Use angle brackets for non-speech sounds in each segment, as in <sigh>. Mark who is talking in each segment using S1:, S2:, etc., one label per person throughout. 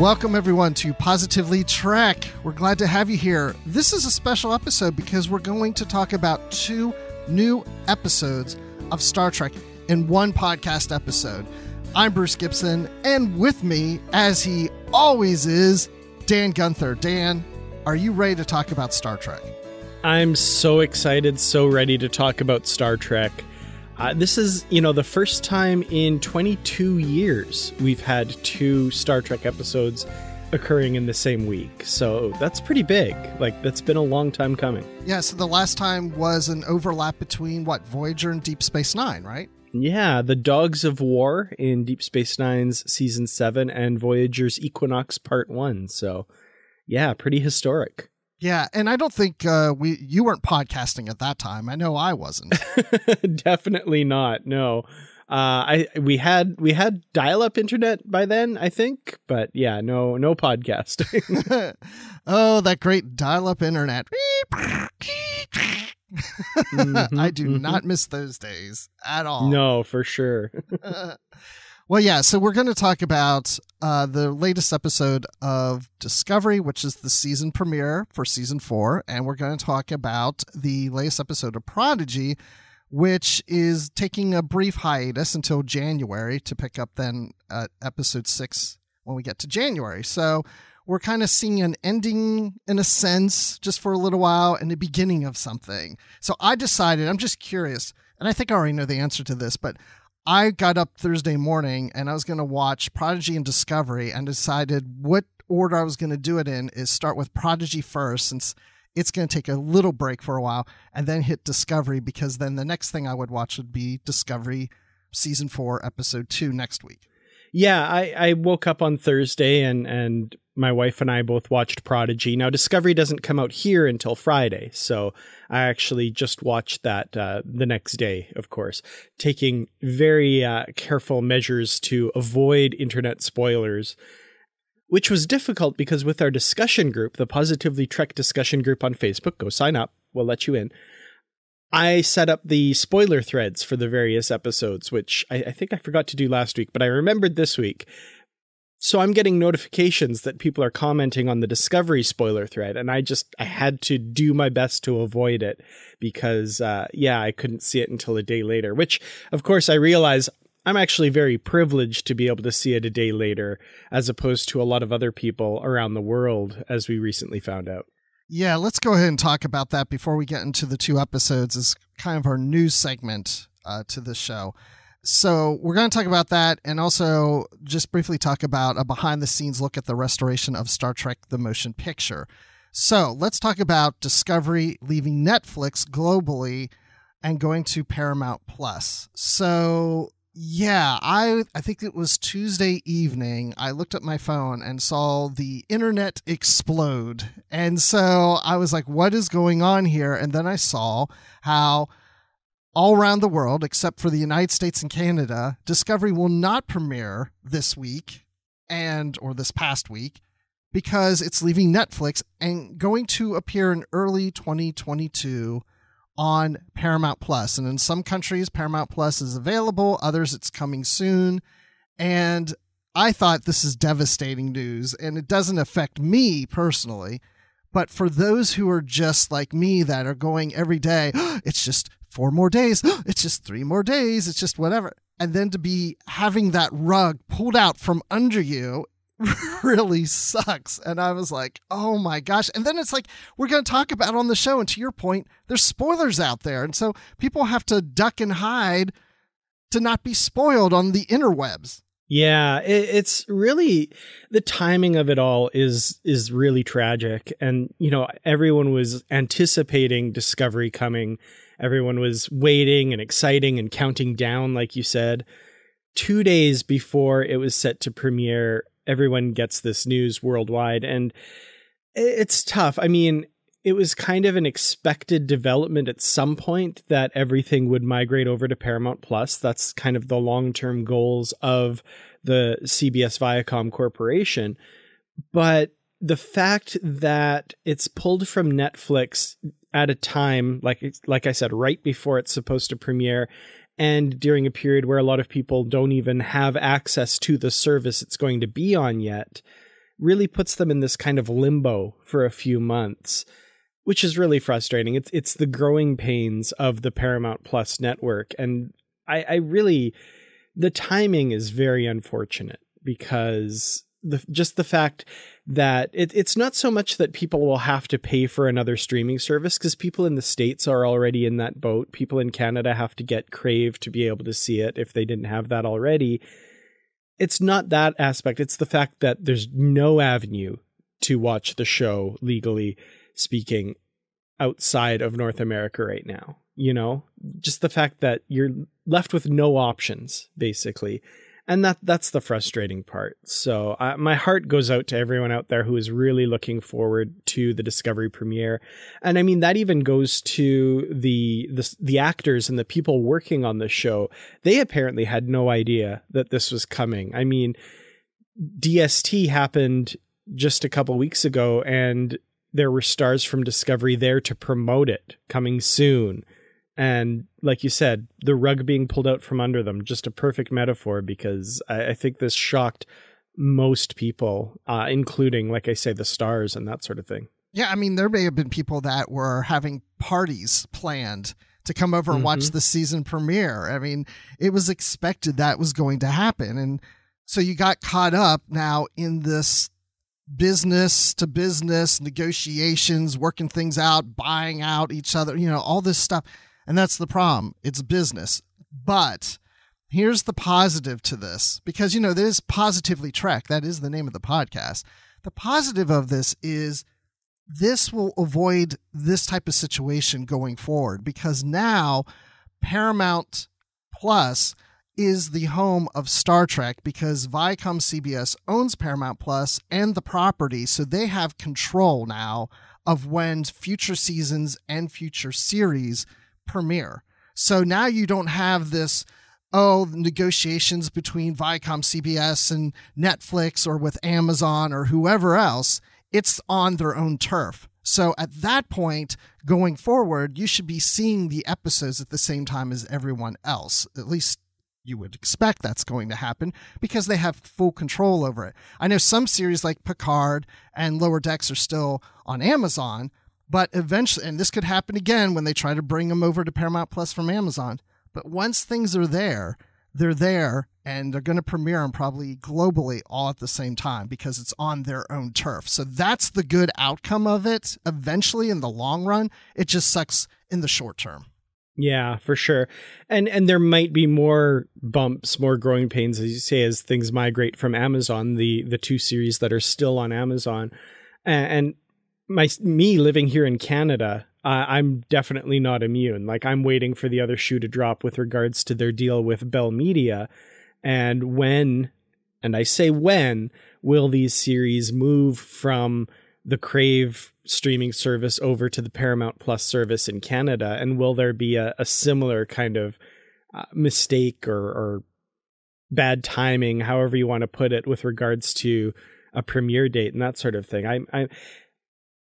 S1: Welcome, everyone, to Positively Trek. We're glad to have you here. This is a special episode because we're going to talk about two new episodes of Star Trek in one podcast episode. I'm Bruce Gibson, and with me, as he always is, Dan Gunther. Dan, are you ready to talk about Star Trek?
S2: I'm so excited, so ready to talk about Star Trek. Uh, this is, you know, the first time in 22 years we've had two Star Trek episodes occurring in the same week. So that's pretty big. Like, that's been a long time coming.
S1: Yeah, so the last time was an overlap between what, Voyager and Deep Space Nine, right?
S2: Yeah, the Dogs of War in Deep Space Nine's season 7 and Voyager's Equinox Part 1. So, yeah, pretty historic.
S1: Yeah, and I don't think uh, we you weren't podcasting at that time. I know I wasn't. <laughs>
S2: Definitely not. No. Uh, I we had we had dial up internet by then, I think, but yeah, no no podcasting. <laughs> <laughs>
S1: oh, that great dial up internet. mm-hmm, I do mm-hmm. not miss those days at all.
S2: No, for sure.
S1: Well, yeah. So we're going to talk about uh, the latest episode of Discovery, which is the season premiere for season four, and we're going to talk about the latest episode of Prodigy, which is taking a brief hiatus until January to pick up then at episode six when we get to January. So we're kind of seeing an ending in a sense, just for a little while, and the beginning of something. So I decided, I'm just curious, and I think I already know the answer to this, but I got up Thursday morning and I was going to watch Prodigy and Discovery and decided what order I was going to do it in is start with Prodigy first since it's going to take a little break for a while and then hit Discovery because then the next thing I would watch would be Discovery season 4 episode 2 next week.
S2: Yeah, I, I woke up on Thursday and and my wife and I both watched Prodigy. Now Discovery doesn't come out here until Friday, so I actually just watched that uh, the next day. Of course, taking very uh, careful measures to avoid internet spoilers, which was difficult because with our discussion group, the Positively Trek discussion group on Facebook, go sign up. We'll let you in. I set up the spoiler threads for the various episodes, which I, I, think I forgot to do last week, but I remembered this week. So I'm getting notifications that people are commenting on the Discovery spoiler thread, and I just I had to do my best to avoid it because, uh, yeah, I couldn't see it until a day later. Which, of course, I realize I'm actually very privileged to be able to see it a day later, as opposed to a lot of other people around the world, as we recently found out.
S1: Yeah, let's go ahead and talk about that before we get into the two episodes as kind of our news segment uh, to the show. So we're going to talk about that and also just briefly talk about a behind the scenes look at the restoration of Star Trek the Motion Picture. So let's talk about Discovery leaving Netflix globally and going to Paramount Plus. So yeah, I I think it was Tuesday evening. I looked at my phone and saw the internet explode. And so I was like, what is going on here? And then I saw how all around the world, except for the United States and Canada, Discovery will not premiere this week and or this past week because it's leaving Netflix and going to appear in early 2022 on Paramount Plus. And in some countries, Paramount Plus is available, others, it's coming soon. And I thought this is devastating news, and it doesn't affect me personally. But for those who are just like me that are going every day, <gasps> it's just four more days, <gasps> it's just three more days, it's just whatever. And then to be having that rug pulled out from under you <laughs> really sucks. And I was like, oh my gosh. And then it's like, we're going to talk about on the show. And to your point, there's spoilers out there. And so people have to duck and hide to not be spoiled on the interwebs.
S2: Yeah, it, it's really the timing of it all is is really tragic, and you know everyone was anticipating Discovery coming. Everyone was waiting and exciting and counting down, like you said. Two days before it was set to premiere, everyone gets this news worldwide and it's tough. I mean, it was kind of an expected development at some point that everything would migrate over to Paramount Plus. That's kind of the long-term goals of the CBS Viacom Corporation. But the fact that it's pulled from Netflix at a time like like I said right before it's supposed to premiere and during a period where a lot of people don't even have access to the service it's going to be on yet really puts them in this kind of limbo for a few months, which is really frustrating. It's it's the growing pains of the Paramount Plus network, and I, I really the timing is very unfortunate because the just the fact that it, it's not so much that people will have to pay for another streaming service because people in the states are already in that boat. People in Canada have to get Crave to be able to see it if they didn't have that already. It's not that aspect. It's the fact that there's no avenue to watch the show legally speaking outside of North America right now. You know, just the fact that you're left with no options, basically and that that's the frustrating part. So my heart goes out to everyone out there who is really looking forward to the Discovery premiere, and I mean that even goes to the the, the actors and the people working on the show. They apparently had no idea that this was coming. I mean, DST happened just a couple weeks ago, and there were stars from Discovery there to promote it coming soon and like you said, the rug being pulled out from under them, just a perfect metaphor because I, I think this shocked most people, uh, including, like I say, the stars and that sort of thing.
S1: Yeah, I mean, there may have been people that were having parties planned to come over and mm-hmm. watch the season premiere. I mean, it was expected that was going to happen. And so you got caught up now in this business to business negotiations, working things out, buying out each other, you know, all this stuff. And that's the problem. It's business. But here's the positive to this because, you know, this Positively Trek. That is the name of the podcast. The positive of this is this will avoid this type of situation going forward because now Paramount Plus is the home of Star Trek because Viacom CBS owns Paramount Plus and the property, so they have control now of when future seasons and future series premiere. So now you don't have this oh negotiations between Viacom CBS and Netflix or with Amazon or whoever else. It's on their own turf. So at that point, going forward, you should be seeing the episodes at the same time as everyone else. At least you would expect that's going to happen because they have full control over it. I know some series like Picard and Lower Decks are still on Amazon, but eventually, and this could happen again when they try to bring them over to Paramount Plus from Amazon. But once things are there, they're there and they're going to premiere them probably globally all at the same time because it's on their own turf. So that's the good outcome of it eventually in the long run. It just sucks in the short term.
S2: Yeah, for sure. And and there might be more bumps, more growing pains as you say as things migrate from Amazon, the the two series that are still on Amazon. And, my me living here in Canada, uh, I'm definitely not immune. Like I'm waiting for the other shoe to drop with regards to their deal with Bell Media, and when, and I say when, will these series move from the Crave streaming service over to the Paramount Plus service in Canada, and will there be a, a similar kind of uh, mistake or, or bad timing, however you want to put it, with regards to a premiere date and that sort of thing. I, I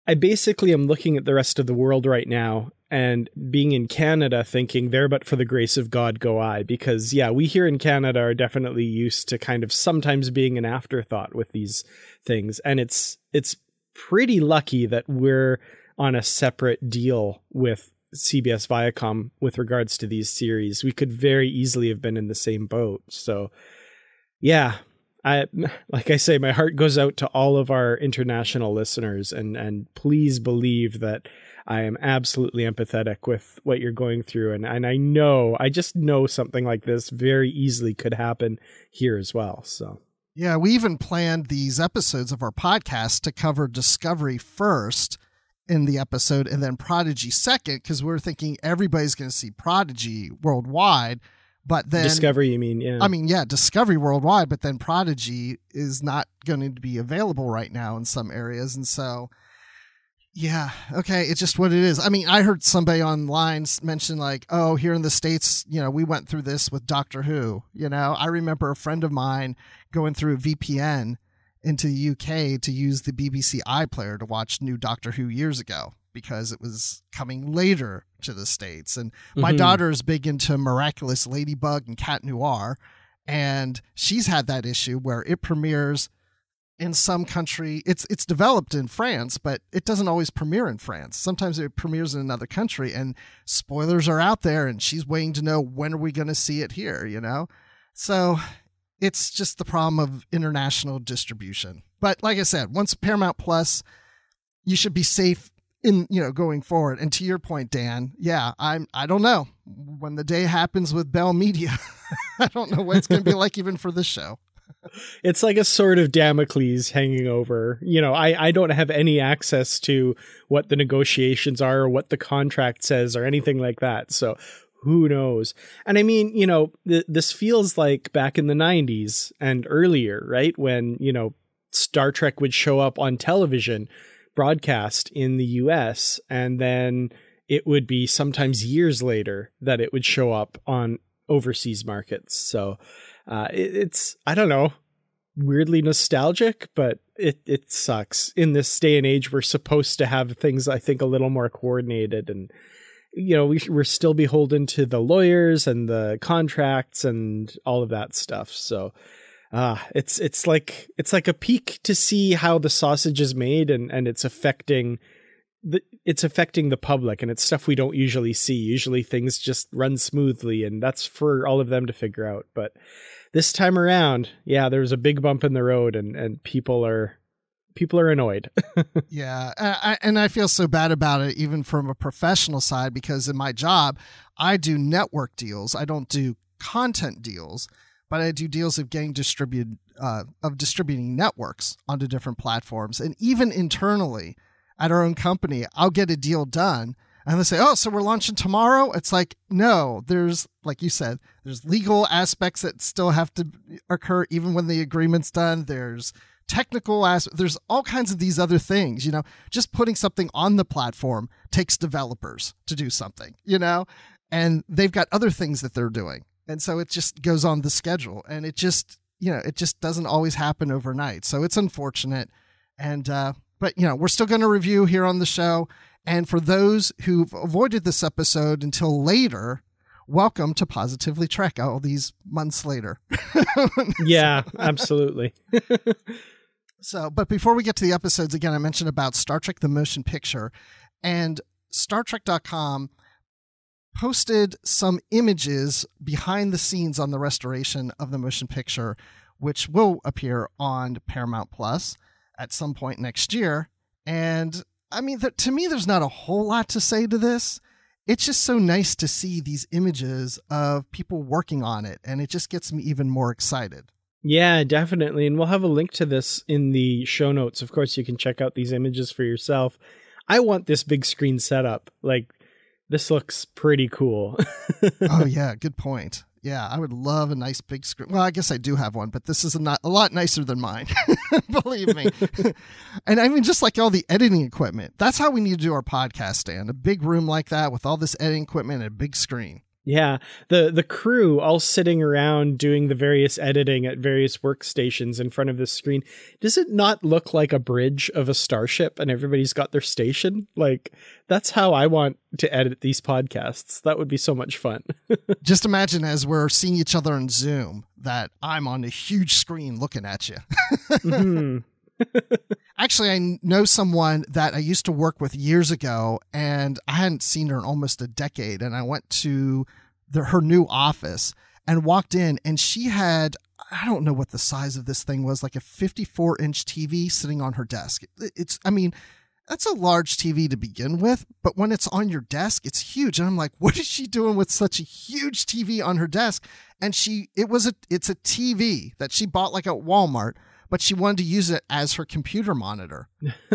S2: I basically am looking at the rest of the world right now and being in Canada thinking there but for the grace of God go I. Because yeah we here in Canada are definitely used to kind of sometimes being an afterthought with these things. And it's it's pretty lucky that we're on a separate deal with CBS Viacom with regards to these series. We could very easily have been in the same boat. So yeah I like I say, my heart goes out to all of our international listeners, and and please believe that I am absolutely empathetic with what you're going through, and and I know I just know something like this very easily could happen here as well. So.
S1: Yeah, we even planned these episodes of our podcast to cover Discovery first in the episode and then Prodigy second because we we're thinking everybody's going to see Prodigy worldwide. But then
S2: Discovery, you mean? Yeah.
S1: I mean, yeah, Discovery worldwide, but then Prodigy is not going to be available right now in some areas, and so yeah, okay, it's just what it is. I mean, I heard somebody online mention like, "Oh, here in the states, you know, we went through this with Doctor Who." You know, I remember a friend of mine going through VPN into the UK to use the BBC iPlayer to watch new Doctor Who years ago because it was coming later to the states. And my mm-hmm. daughter is big into Miraculous Ladybug and Cat Noir, and she's had that issue where it premieres in some country it's it's developed in France, but it doesn't always premiere in France. Sometimes it premieres in another country and spoilers are out there and she's waiting to know when are we going to see it here, you know? So it's just the problem of international distribution. But like I said, once Paramount Plus, you should be safe in you know going forward. And to your point, Dan, yeah, I'm I don't know when the day happens with Bell Media. <laughs> I don't know what it's going to be like even for this show.
S2: It's like a sword of Damocles hanging over. You know, I, I don't have any access to what the negotiations are or what the contract says or anything like that. So who knows? And I mean, you know, th- this feels like back in the 90s and earlier, right? When, you know, Star Trek would show up on television broadcast in the US and then it would be sometimes years later that it would show up on overseas markets. So uh, it, it's I don't know, weirdly nostalgic, but it it sucks. In this day and age, we're supposed to have things I think a little more coordinated and you know we, we're still beholden to the lawyers and the contracts and all of that stuff so uh it's it's like it's like a peek to see how the sausage is made and and it's affecting the, it's affecting the public and it's stuff we don't usually see usually things just run smoothly and that's for all of them to figure out but this time around yeah there was a big bump in the road and and people are people are annoyed. <laughs>
S1: yeah, I, and I feel so bad about it, even from a professional side, because in my job, I do network deals. I don't do content deals, but I do deals of getting distributed uh, of distributing networks onto different platforms, and even internally at our own company, I'll get a deal done. And they say, "Oh, so we're launching tomorrow." It's like, no, there's like you said, there's legal aspects that still have to occur even when the agreement's done. There's technical as there's all kinds of these other things you know just putting something on the platform takes developers to do something you know and they've got other things that they're doing and so it just goes on the schedule and it just you know it just doesn't always happen overnight. So it's unfortunate and uh but you know we're still going to review here on the show. And for those who've avoided this episode until later welcome to positively trek all these months later. <laughs>
S2: Yeah absolutely. <laughs>
S1: So, but before we get to the episodes, again, I mentioned about Star Trek the Motion Picture, and StarTrek.com posted some images behind the scenes on the restoration of the motion picture, which will appear on Paramount Plus at some point next year. And I mean, th- to me, there's not a whole lot to say to this. It's just so nice to see these images of people working on it, and it just gets me even more excited.
S2: Yeah, definitely. And we'll have a link to this in the show notes. Of course, you can check out these images for yourself. I want this big screen setup. Like, this looks pretty cool. <laughs>
S1: oh, yeah. Good point. Yeah, I would love a nice big screen. Well, I guess I do have one, but this is a, not, a lot nicer than mine. <laughs> Believe me. <laughs> and I mean, just like all the editing equipment, that's how we need to do our podcast, Dan. A big room like that with all this editing equipment and a big screen.
S2: Yeah, the the crew all sitting around doing the various editing at various workstations in front of the screen. Does it not look like a bridge of a starship and everybody's got their station? Like that's how I want to edit these podcasts. That would be so much fun. <laughs>
S1: Just imagine as we're seeing each other on Zoom that I'm on a huge screen looking at you. mm-hmm. <laughs> Actually, I know someone that I used to work with years ago, and I hadn't seen her in almost a decade. And I went to the, her new office and walked in, and she had I don't know what the size of this thing was, like a 54 inch TV sitting on her desk. It's, I mean, that's a large TV to begin with, but when it's on your desk, it's huge. And I'm like, what is she doing with such a huge TV on her desk? And she, it was a, it's a TV that she bought like at Walmart but she wanted to use it as her computer monitor. <laughs>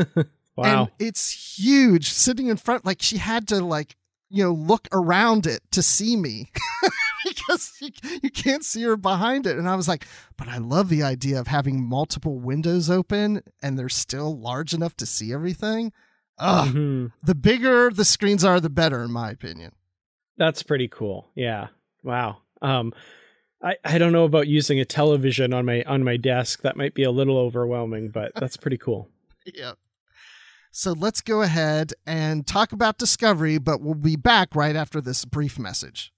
S2: wow.
S1: And it's huge sitting in front like she had to like, you know, look around it to see me. <laughs> because you, you can't see her behind it. And I was like, but I love the idea of having multiple windows open and they're still large enough to see everything. Ugh. Mm-hmm. The bigger the screens are, the better, in my opinion.
S2: That's pretty cool. Yeah. Wow. Um, I, I don't know about using a television on my on my desk. That might be a little overwhelming, but that's pretty cool. <laughs>
S1: yeah. So let's go ahead and talk about Discovery, but we'll be back right after this brief message.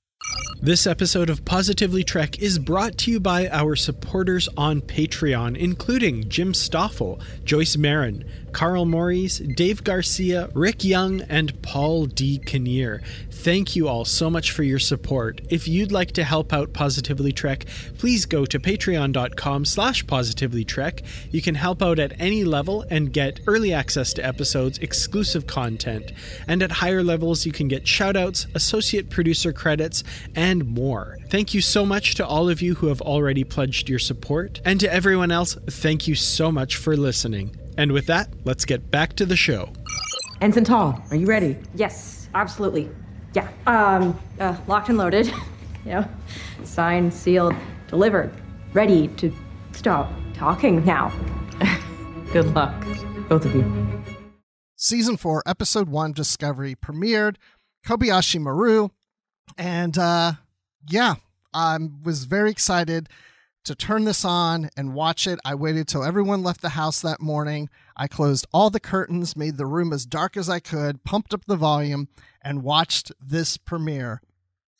S2: This episode of Positively Trek is brought to you by our supporters on Patreon, including Jim Stoffel, Joyce Marin, Carl Morris, Dave Garcia, Rick Young, and Paul D. Kinnear. Thank you all so much for your support. If you'd like to help out Positively Trek, please go to patreon.com slash positivelytrek. You can help out at any level and get early access to episodes, exclusive content, and at higher levels you can get shoutouts, associate producer credits, and more. Thank you so much to all of you who have already pledged your support, and to everyone else, thank you so much for listening. And with that, let's get back to the show.
S3: Ensign Tall, are you ready?
S4: Yes, absolutely. Yeah. Um, uh, locked and loaded. <laughs> you know, signed, sealed, delivered. Ready to stop talking now. <laughs>
S3: Good luck, both of you.
S1: Season 4, Episode 1 Discovery premiered. Kobayashi Maru. And uh, yeah, I was very excited to turn this on and watch it. I waited till everyone left the house that morning. I closed all the curtains, made the room as dark as I could, pumped up the volume, and watched this premiere.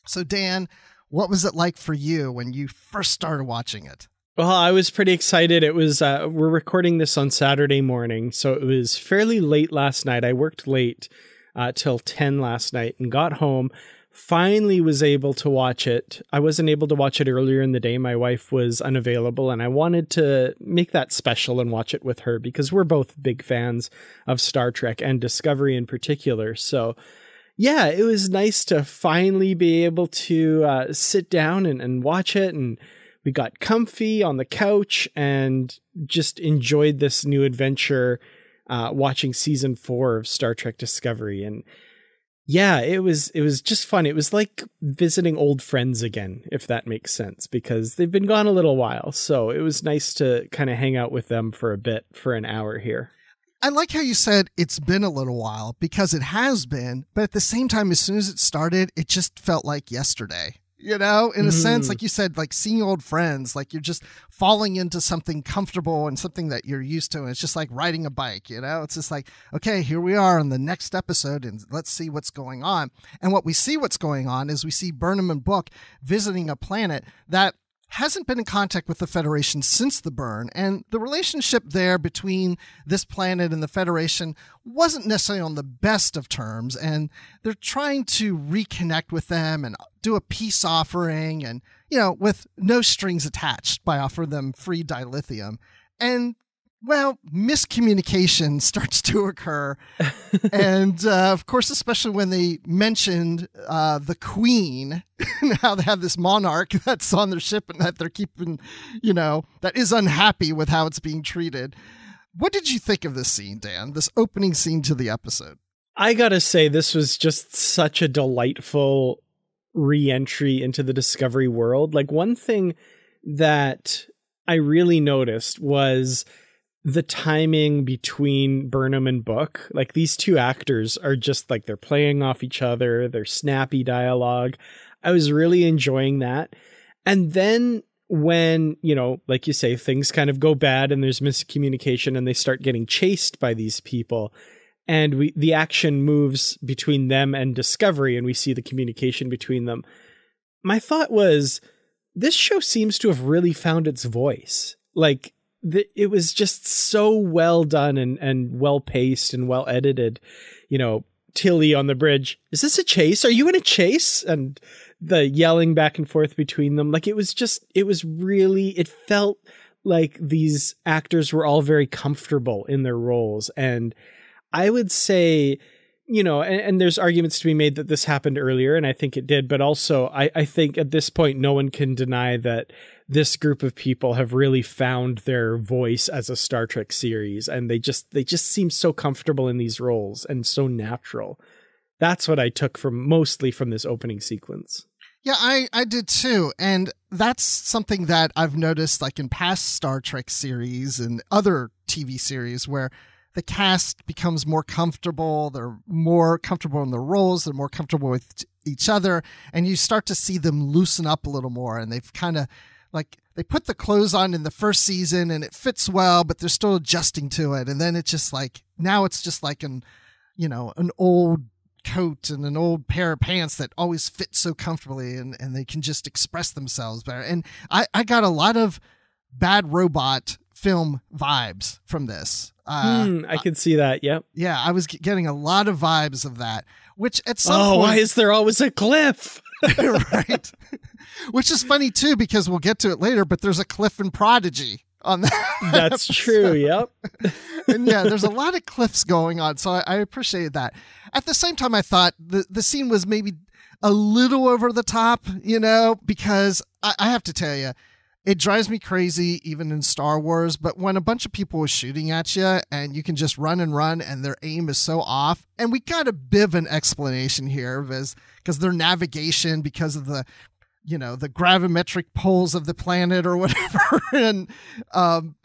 S1: So, Dan, what was it like for you when you first started watching it?
S2: Well, I was pretty excited. It was uh, we're recording this on Saturday morning, so it was fairly late last night. I worked late uh, till ten last night and got home finally was able to watch it. I wasn't able to watch it earlier in the day. My wife was unavailable, and I wanted to make that special and watch it with her because we're both big fans of Star Trek and Discovery in particular. So, yeah, it was nice to finally be able to uh, sit down and, and watch it. And we got comfy on the couch and just enjoyed this new adventure uh, watching season four of Star Trek Discovery. And yeah, it was it was just fun. It was like visiting old friends again, if that makes sense, because they've been gone a little while. So it was nice to kind of hang out with them for a bit for an hour here.
S1: I like how you said it's been a little while because it has been, but at the same time, as soon as it started, it just felt like yesterday you know in a mm. sense like you said like seeing old friends like you're just falling into something comfortable and something that you're used to and it's just like riding a bike you know it's just like okay here we are on the next episode and let's see what's going on and what we see what's going on is we see burnham and book visiting a planet that hasn't been in contact with the Federation since the burn, and the relationship there between this planet and the Federation wasn't necessarily on the best of terms, and they're trying to reconnect with them and do a peace offering, and, you know, with no strings attached by offering them free dilithium. And well, miscommunication <laughs> starts to occur. and uh, of course, especially when they mentioned uh, the queen <laughs> and how they have this monarch <laughs> that's on their ship and that they're keeping, you know, that is unhappy with how it's being treated. What did you think of this scene, Dan? This opening scene to the episode?
S2: I gotta say, this was just such a delightful re entry into the Discovery world. Like, one thing that I really noticed was the timing between Burnham and Book, like these two actors are just like they're playing off each other, they're snappy dialogue. I was really enjoying that. And then when, you know, like you say, things kind of go bad and there's miscommunication and they start getting chased by these people and we the action moves between them and Discovery and we see the communication between them. My thought was this show seems to have really found its voice. Like the, it was just so well done and, and well paced and well edited. You know, Tilly on the bridge, is this a chase? Are you in a chase? And the yelling back and forth between them. Like it was just, it was really, it felt like these actors were all very comfortable in their roles. And I would say, you know, and, and, there's arguments to be made that this happened earlier, and I think it did, but also I, I think at this point, no one can deny that this group of people have really found their voice as a Star Trek series and they just they just seem so comfortable in these roles and so natural. That's what I took from mostly from this opening sequence.
S1: Yeah, I, I did too. And that's something that I've noticed like in past Star Trek series and other TV series where the cast becomes more comfortable. They're more comfortable in their roles. They're more comfortable with each other. And you start to see them loosen up a little more. And they've kind of like they put the clothes on in the first season and it fits well, but they're still adjusting to it. And then it's just like now it's just like an you know an old coat and an old pair of pants that always fit so comfortably and, and they can just express themselves better. And I, I got a lot of bad robot film vibes from this.
S2: Uh, hmm, I can see that. Yep.
S1: Yeah, I was getting a lot of vibes of that. Which at some
S2: oh,
S1: point,
S2: why is there always a cliff? <laughs> <laughs>
S1: right. Which is funny too because we'll get to it later. But there's a cliff in Prodigy on that. <laughs>
S2: That's episode. true. Yep.
S1: and yeah, there's a lot of cliffs going on, so I, I appreciate that. At the same time, I thought the the scene was maybe a little over the top, you know, because I, I have to tell you, it drives me crazy even in Star Wars. But when a bunch of people are shooting at you and you can just run and run and their aim is so off, and we got a bit of an explanation here because their navigation because of the you know the gravimetric poles of the planet or <laughs> whatever, and um,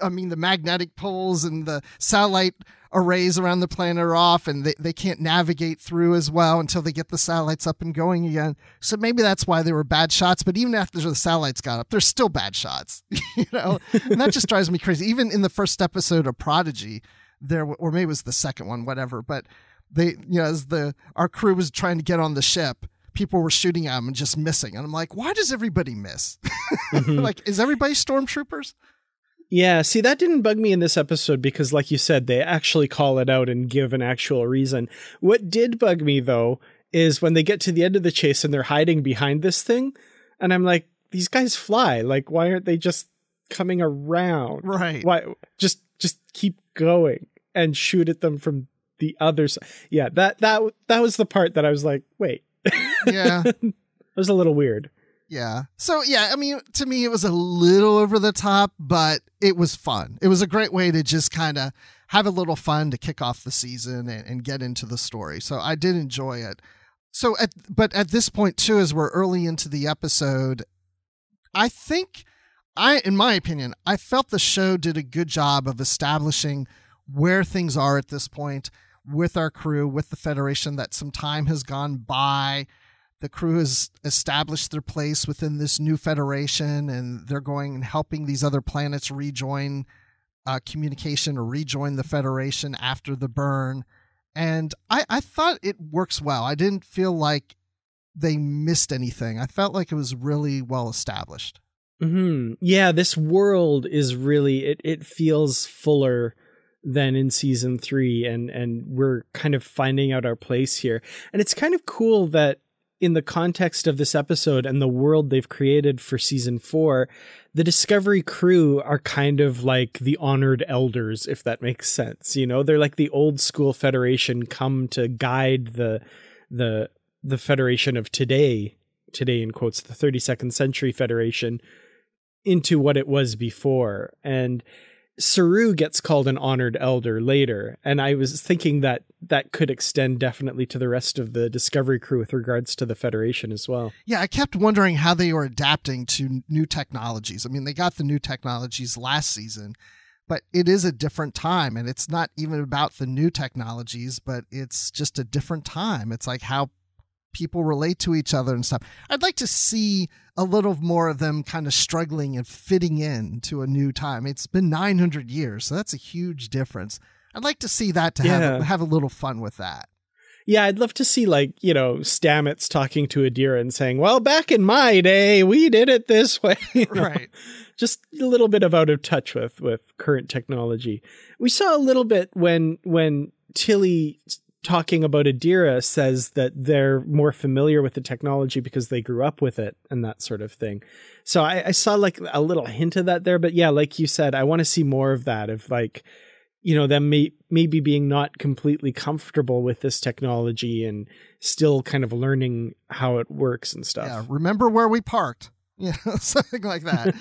S1: I mean the magnetic poles and the satellite arrays around the planet are off and they, they can't navigate through as well until they get the satellites up and going again. So maybe that's why they were bad shots. But even after the satellites got up, they're still bad shots. <laughs> you know, and that just drives me crazy. Even in the first episode of Prodigy, there or maybe it was the second one, whatever. But they, you know, as the our crew was trying to get on the ship, people were shooting at them and just missing. And I'm like, why does everybody miss? <laughs> Mm-hmm. like, is everybody stormtroopers?
S2: Yeah, see, that didn't bug me in this episode because, like you said, they actually call it out and give an actual reason. What did bug me, though, is when they get to the end of the chase and they're hiding behind this thing. And I'm like, these guys fly. Like, why aren't they just coming around?
S1: Right.
S2: Why? Just, just keep going and shoot at them from the other side. Yeah, that, that, that was the part that I was like, wait.
S1: Yeah. <laughs> it
S2: was a little weird.
S1: Yeah. So yeah, I mean, to me, it was a little over the top, but it was fun. It was a great way to just kind of have a little fun to kick off the season and, and, get into the story. So I did enjoy it. So at but at this point too, as we're early into the episode, I think I, in my opinion, I felt the show did a good job of establishing where things are at this point with our crew, with the Federation. That some time has gone by the crew has established their place within this new federation and they're going and helping these other planets rejoin uh, communication or rejoin the federation after the burn. And I, I thought it works well. I didn't feel like they missed anything. I felt like it was really well established.
S2: Hmm yeah this world is really it, it feels fuller than in season three and and we're kind of finding out our place here. And it's kind of cool that in the context of this episode and the world they've created for season four, the Discovery crew are kind of like the honored elders, if that makes sense. You know, they're like the old school Federation come to guide the the the Federation of today, today in quotes, the 32nd century Federation, into what it was before. And Saru gets called an honored elder later, and I was thinking that that could extend definitely to the rest of the Discovery crew with regards to the Federation as well.
S1: Yeah, I kept wondering how they were adapting to new technologies. I mean, they got the new technologies last season, but it is a different time, and it's not even about the new technologies, but it's just a different time. It's like how people relate to each other and stuff. I'd like to see a little more of them kind of struggling and fitting in to a new time. It's been 900 years, so that's a huge difference. I'd like to see that to yeah. have have a little fun with that.
S2: Yeah, I'd love to see like, you know, Stamets talking to Adira and saying, "Well, back in my day, we did it this way." <laughs> you know?
S1: Right.
S2: Just a little bit of out of touch with with current technology. We saw a little bit when when Tilly talking about Adira says that they're more familiar with the technology because they grew up with it and that sort of thing. So I, I saw like a little hint of that there, but yeah, like you said, I want to see more of that of like, you know, them may, maybe being not completely comfortable with this technology and still kind of learning how it works and stuff.
S1: Yeah, remember where we parked. <laughs> Yeah, something like that.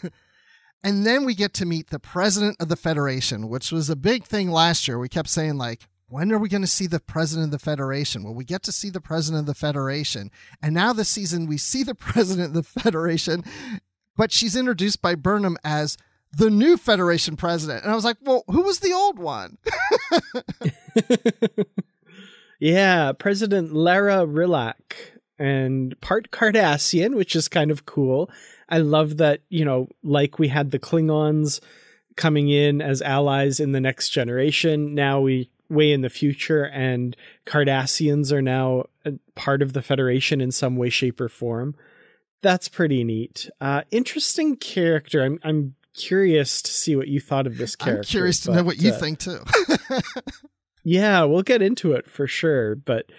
S1: <laughs> <laughs> and then we get to meet the president of the Federation, which was a big thing last year. We kept saying like, when are we going to see the president of the federation? Well we get to see the president of the federation and now this season we see the <laughs> president of the federation but she's introduced by burnham as the new federation president. And i was like well who was the old one? <laughs>
S2: Yeah president laira rillak and part cardassian which is kind of cool. I love that you know like we had the klingons coming in as allies in the next generation now we way in the future, and Cardassians are now part of the Federation in some way, shape, or form. That's pretty neat. Uh, interesting character. I'm I'm curious to see what you thought of this character.
S1: I'm curious to but, know what you uh, think too. <laughs>
S2: yeah, we'll get into it for sure. But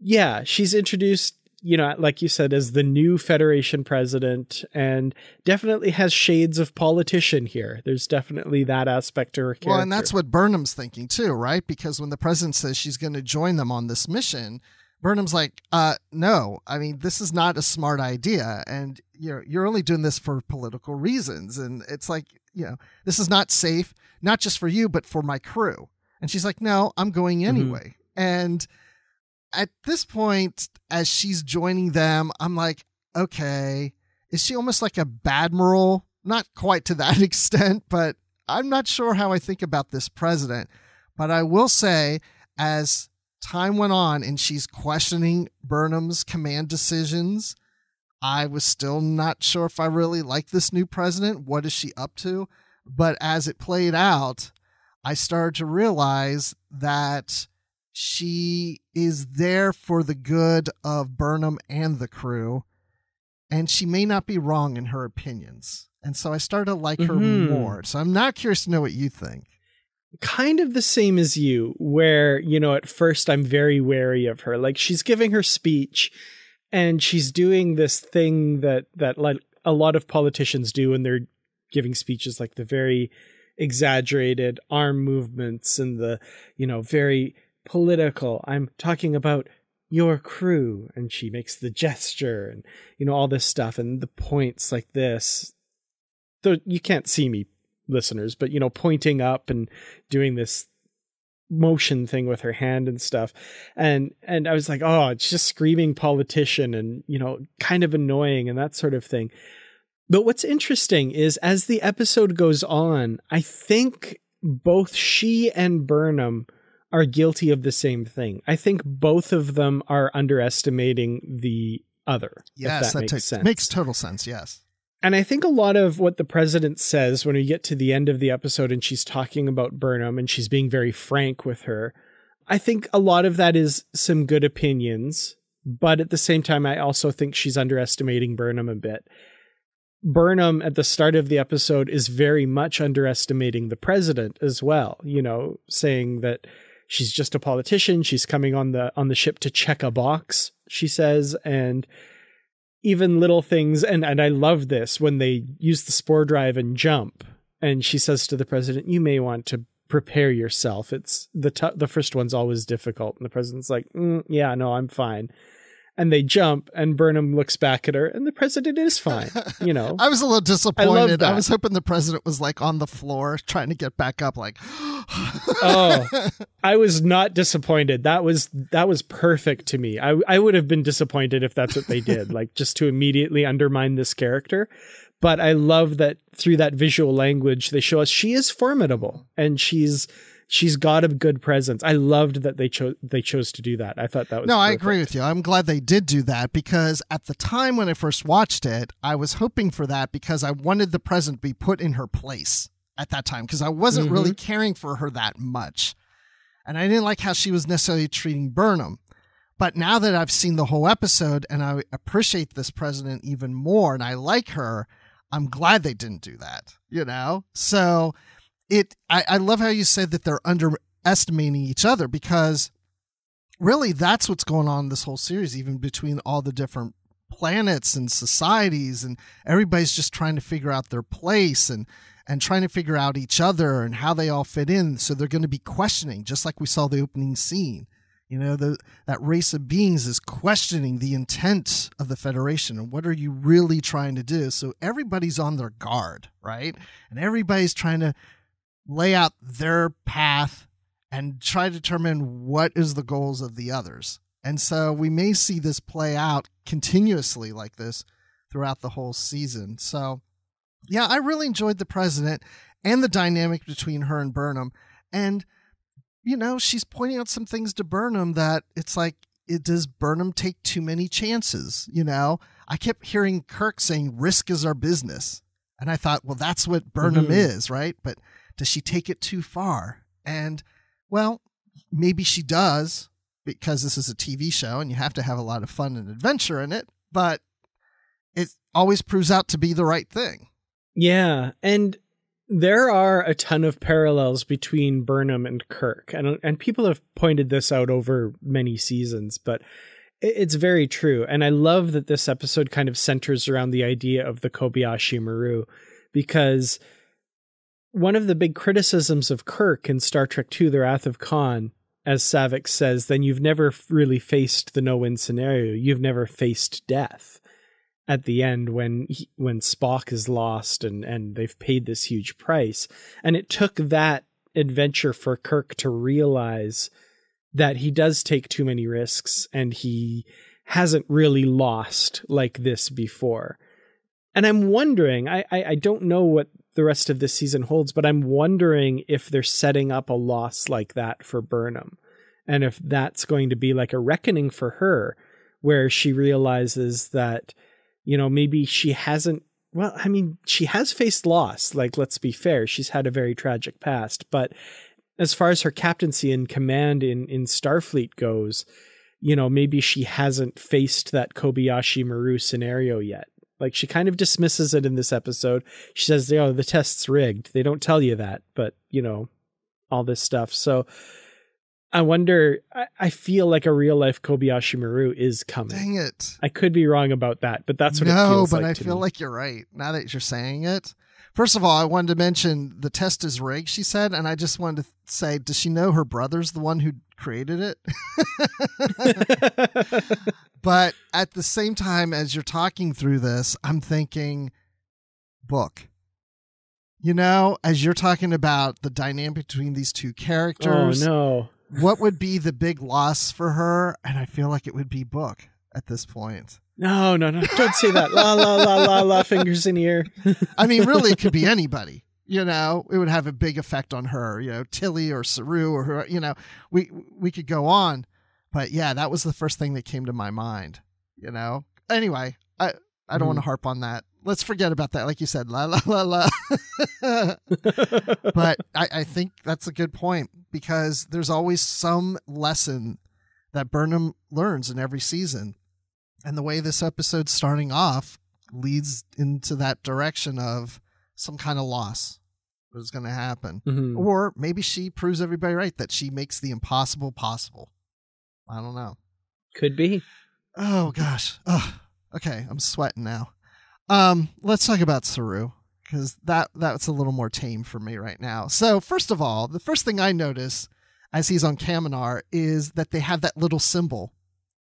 S2: yeah, she's introduced you know, like you said, as the new Federation president, and definitely has shades of politician here. There's definitely that aspect to her character.
S1: Well, and that's what Burnham's thinking too, right? Because when the president says she's going to join them on this mission, Burnham's like, uh, no, I mean, this is not a smart idea. And you're, you're only doing this for political reasons. And it's like, you know, this is not safe, not just for you, but for my crew. And she's like, no, I'm going mm-hmm. anyway. Mm-hmm. And at this point, as she's joining them, I'm like, okay, is she almost like a badmiral? Not quite to that <laughs> extent, but I'm not sure how I think about this president. But I will say, as time went on and she's questioning Burnham's command decisions, I was still not sure if I really like this new president. What is she up to? But as it played out, I started to realize that she is there for the good of Burnham and the crew, and she may not be wrong in her opinions. And so I started to like her mm-hmm. more. So I'm now curious to know what you think.
S2: Kind of the same as you, where, you know, at first I'm very wary of her. Like she's giving her speech and she's doing this thing that that like a lot of politicians do when they're giving speeches like the very exaggerated arm movements and the, you know, very political. I'm talking about your crew. And she makes the gesture and, you know, all this stuff and the points like this. Though you can't see me, listeners, but, you know, pointing up and doing this motion thing with her hand and stuff and and i was like oh it's just screaming politician and you know kind of annoying and that sort of thing but what's interesting is as the episode goes on i think both she and burnham are guilty of the same thing. I think both of them are underestimating the other. Yes, that, that makes t- sense.
S1: Makes total sense. Yes.
S2: And I think a lot of what the president says when we get to the end of the episode and she's talking about Burnham and she's being very frank with her, I think a lot of that is some good opinions. But at the same time, I also think she's underestimating Burnham a bit. Burnham at the start of the episode is very much underestimating the president as well, you know, saying that she's just a politician. She's coming on the on the ship to check a box, she says, and even little things and and I love this when they use the spore drive and jump and she says to the president, "You may want to prepare yourself. It's the t- the first one's always difficult." And the president's like, mm, "Yeah, no, I'm fine." And they jump and Burnham looks back at her and the president is fine. You know. <laughs>
S1: I was a little disappointed. I, I, was hoping the president was like on the floor trying to get back up like <gasps>
S2: Oh. <laughs> I was not disappointed. That was that was perfect to me. I I would have been disappointed if that's what they did, like just to immediately undermine this character. But I love that through that visual language they show us she is formidable and she's she's got a good presence. I loved that they chose they chose to do that. I thought that was
S1: No,
S2: perfect.
S1: I agree with you. I'm glad they did do that because at the time when I first watched it, I was hoping for that because I wanted the president to be put in her place at that time because I wasn't mm-hmm. really caring for her that much. And I didn't like how she was necessarily treating Burnham. But now that I've seen the whole episode and I appreciate this president even more and I like her, I'm glad they didn't do that, you know? So it I, I love how you said that they're underestimating each other because really that's what's going on in this whole series even between all the different planets and societies and everybody's just trying to figure out their place and and trying to figure out each other and how they all fit in. So they're going to be questioning just like we saw the opening scene. You know the that race of beings is questioning the intent of the federation and what are you really trying to do? So everybody's on their guard right? And everybody's trying to lay out their path and try to determine what is the goals of the others. And so we may see this play out continuously like this throughout the whole season. So yeah, I really enjoyed the president and the dynamic between her and Burnham. And you know, she's pointing out some things to Burnham that it's like it does Burnham take too many chances, you know? I kept hearing Kirk saying risk is our business. And I thought, well, that's what Burnham mm-hmm. is, right? But does she take it too far? And well, maybe she does because this is a TV show and you have to have a lot of fun and adventure in it, but it always proves out to be the right thing.
S2: Yeah, and there are a ton of parallels between Burnham and Kirk, and and people have pointed this out over many seasons, but it's very true. And I love that this episode kind of centers around the idea of the Kobayashi Maru, because one of the big criticisms of Kirk in Star Trek II: The Wrath of Khan, as Saavik says, then you've never really faced the no-win scenario. You've never faced death at the end when he, when Spock is lost and and they've paid this huge price. And it took that adventure for Kirk to realize that he does take too many risks and he hasn't really lost like this before. And I'm wondering, I, I, I don't know what the rest of this season holds, but I'm wondering if they're setting up a loss like that for Burnham. And if that's going to be like a reckoning for her, where she realizes that you know, maybe she hasn't well, I mean, she has faced loss. Like, let's be fair, she's had a very tragic past. But as far as her captaincy and command in in Starfleet goes, you know, maybe she hasn't faced that Kobayashi Maru scenario yet. Like she kind of dismisses it in this episode. She says, "You know, the test's rigged." They don't tell you that, but you know, all this stuff. So I wonder. I, I, feel like a real life Kobayashi Maru is coming.
S1: Dang it!
S2: I could be wrong about that, but that's what
S1: no,
S2: it feels
S1: but
S2: like
S1: I feel
S2: me.
S1: like you're right. Now that you're saying it, first of all, I wanted to mention the test is rigged. She said, and I just wanted to say, does she know her brother's the one who created it? <laughs> <laughs> <laughs> but at the same time, as you're talking through this, I'm thinking, book. You know, as you're talking about the dynamic between these two characters.
S2: Oh no
S1: what would be the big loss for her? And I feel like it would be Book at this point.
S2: No, no, no. Don't say that. la, la, la, la, la, fingers in ear.
S1: I mean, really, it could be anybody. You know, it would have a big effect on her. You know, Tilly or Saru or who. You know, we we could go on, but yeah, that was the first thing that came to my mind. You know. Anyway, I I don't mm. want to harp on that. Let's forget about that. Like you said, la la la la. <laughs> but I, I think that's a good point because there's always some lesson that Burnham learns in every season. And the way this episode's starting off leads into that direction of some kind of loss is going to happen. Mm-hmm. Or maybe she proves everybody right that she makes the impossible possible. I don't know.
S2: Could be.
S1: Oh gosh. Ugh. Okay, I'm sweating now. Um, let's talk about Saru because that that's a little more tame for me right now. So first of all, the first thing I notice as he's on Kaminar is that they have that little symbol,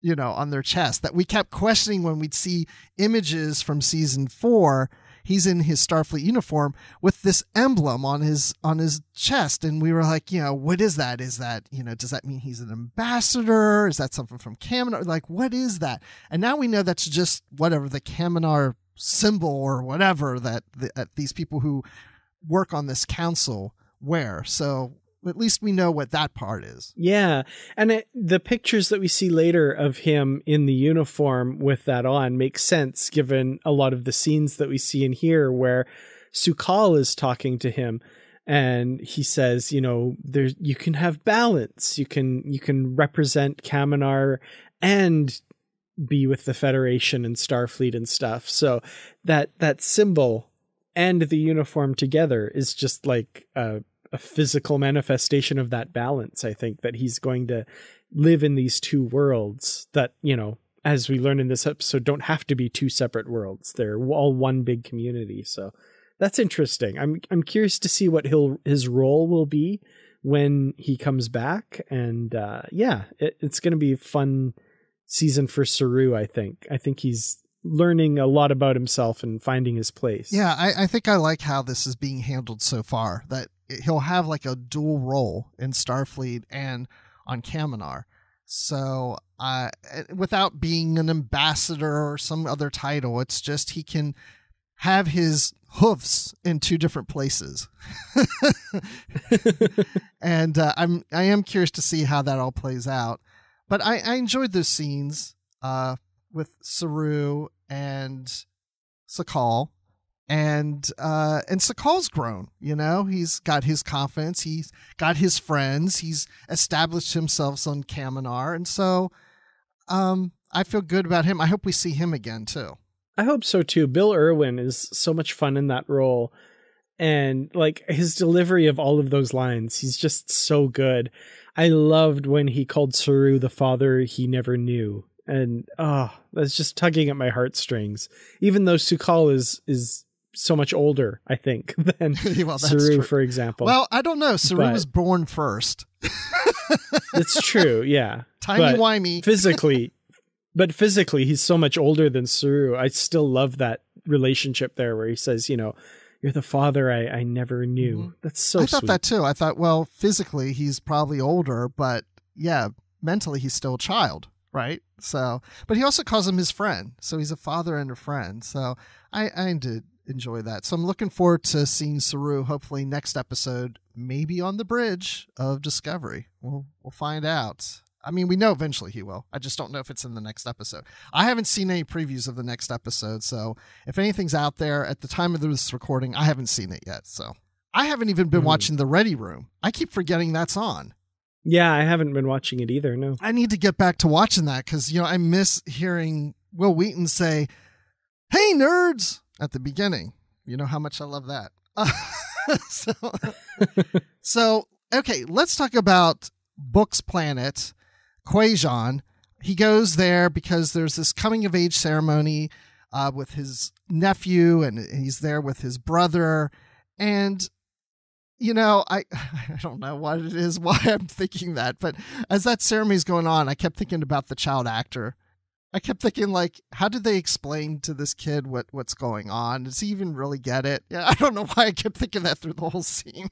S1: you know, on their chest that we kept questioning when we'd see images from season four. He's in his Starfleet uniform with this emblem on his on his chest, and we were like, you know, what is that? Is that you know, does that mean he's an ambassador? Is that something from Kaminar? Like, what is that? And now we know that's just whatever the Kaminar symbol or whatever that, that these people who work on this council wear. So at least we know what that part is.
S2: Yeah. And it, the pictures that we see later of him in the uniform with that on make sense given a lot of the scenes that we see in here where Su'Kal is talking to him and he says, you know, there's you can have balance. You can you can represent Kaminar and be with the Federation and Starfleet and stuff. So that that symbol and the uniform together is just like a physical manifestation of that balance. I think that he's going to live in these two worlds that you know, as we learn in this episode, don't have to be two separate worlds. They're all one big community. So that's interesting. I'm I'm curious to see what he'll his role will be when he comes back, and uh, yeah, it, it's going to be a fun season for Saru, I think. I think he's learning a lot about himself and finding his place.
S1: Yeah, I, I think I like how this is being handled so far. That he'll have like a dual role in Starfleet and on Kaminar. So, uh, without being an ambassador or some other title, it's just he can have his hoofs in two different places. <laughs> and uh, I'm I am curious to see how that all plays out. But I, I enjoyed those scenes uh, with Saru and Su'Kal. And uh and Su'Kal's grown, you know. He's got his confidence, he's got his friends, he's established himself on Kaminar, and so um I feel good about him. I hope we see him again too.
S2: I hope so too. Bill Irwin is so much fun in that role. And like his delivery of all of those lines, he's just so good. I loved when he called Saru the father he never knew. And oh, that's just tugging at my heartstrings. Even though Su'Kal is is so much older, I think, <laughs> than <laughs> well, Saru, true. for example.
S1: Well, I don't know. Saru but, was born first. <laughs>
S2: it's true, yeah.
S1: Tiny wimey.
S2: physically, but physically, he's so much older than Saru. I still love that relationship there where he says, you know, you're the father I, I never knew. Mm-hmm. That's so
S1: I thought that too. I thought, well, physically he's probably older, but yeah, mentally he's still a child, right? So, but he also calls him his friend. So he's a father and a friend. So I, I did enjoy that. So I'm looking forward to seeing Saru hopefully next episode, maybe on the bridge of Discovery. We'll, we'll find out. I mean, we know eventually he will. I just don't know if it's in the next episode. I haven't seen any previews of the next episode, so if anything's out there at the time of this recording, I haven't seen it yet. So I haven't even been mm. watching The Ready Room. I keep forgetting that's on.
S2: Yeah, I haven't been watching it either. No,
S1: I need to get back to watching that because you know I miss hearing Wil Wheaton say, "Hey, nerds!" At the beginning. You know how much I love that. <laughs> so, <laughs> so okay, let's talk about Book's Planet Kwejian. He goes there because there's this coming of age ceremony uh, with his nephew, and he's there with his brother. And you know, I <laughs> I don't know what it is, why I'm thinking that, but as that ceremony's going on, I kept thinking about the child actor. I kept thinking, like, how did they explain to this kid what what's going on? Does he even really get it? Yeah, I don't know why I kept thinking that through the whole scene.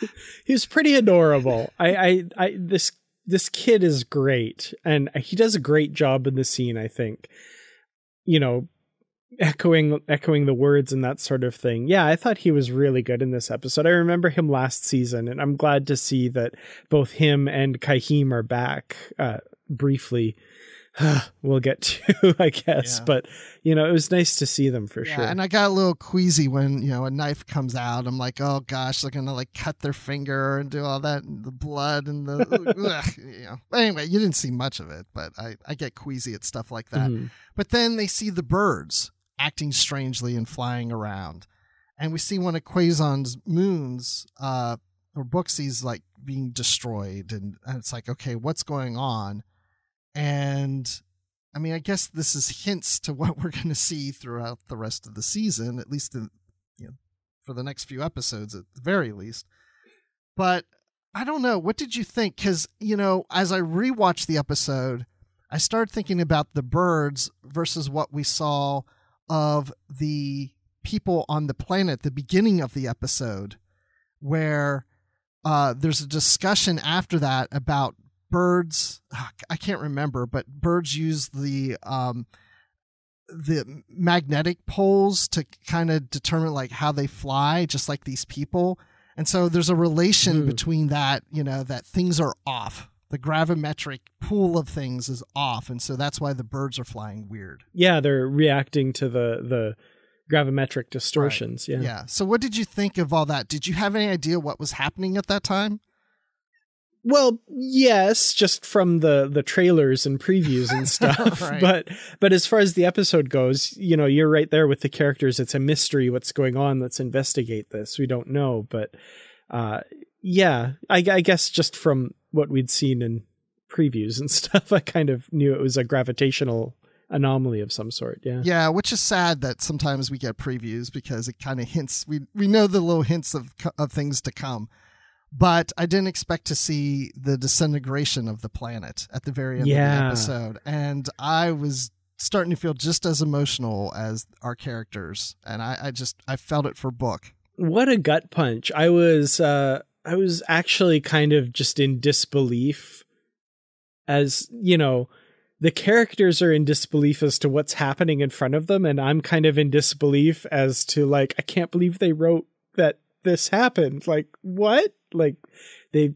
S1: <laughs>
S2: he was pretty adorable. I, <laughs> I, I, this this kid is great and he does a great job in the scene i think you know echoing echoing the words and that sort of thing yeah i thought he was really good in this episode i remember him last season and i'm glad to see that both him and kyheem are back uh briefly <sighs> we'll get to, <laughs> I guess. Yeah. But you know, it was nice to see them for yeah, sure.
S1: And I got a little queasy when you know a knife comes out. I'm like, oh gosh, they're gonna like cut their finger and do all that, and the blood and the. <laughs> ugh, you know. Anyway, you didn't see much of it, but I I get queasy at stuff like that. Mm-hmm. But then they see the birds acting strangely and flying around, and we see one of Kwejian's moons. uh or Booksie's like being destroyed and, and it's like okay what's going on and I mean, I guess this is hints to <laughs> what we're going to see throughout the rest of the season, at least in, you know, for the next few episodes at the very least. But I don't know. What did you think? Because, you know, as I rewatched the episode, I started thinking about the birds versus what we saw of the people on the planet, the beginning of the episode, where uh, there's a discussion after that about birds i can't remember but birds use the um the magnetic poles to kind of determine like how they fly just like these people. And so there's a relation mm. between that you know that things are off. The gravimetric pool of things is off and so that's why the birds are flying weird.
S2: Yeah they're reacting to the the gravimetric distortions
S1: right.
S2: yeah.
S1: Yeah. So what did you think of all that? Did you have any idea what was happening at that time
S2: well, yes, just from the the trailers and previews and <laughs> stuff. right. But but as far as the episode goes, you know, you're right there with the characters. It's a mystery what's going on. Let's investigate this. We don't know, but uh yeah, I, I guess just from what we'd seen in previews and <laughs> stuff, I kind of knew it was a gravitational anomaly of some sort. Yeah.
S1: Yeah, which is sad that sometimes we get previews because it kind of hints we we know the little hints of of things to come but I didn't expect to see the disintegration of the planet at the very end yeah. of the episode. And I was starting to feel just as emotional as our characters. And I, I just I felt it for book.
S2: What a gut punch. I was uh I was actually kind of just in disbelief as, you know, the characters are in disbelief as to what's happening in front of them and I'm kind of in disbelief as to like I can't believe they wrote that this happened. Like what? Like they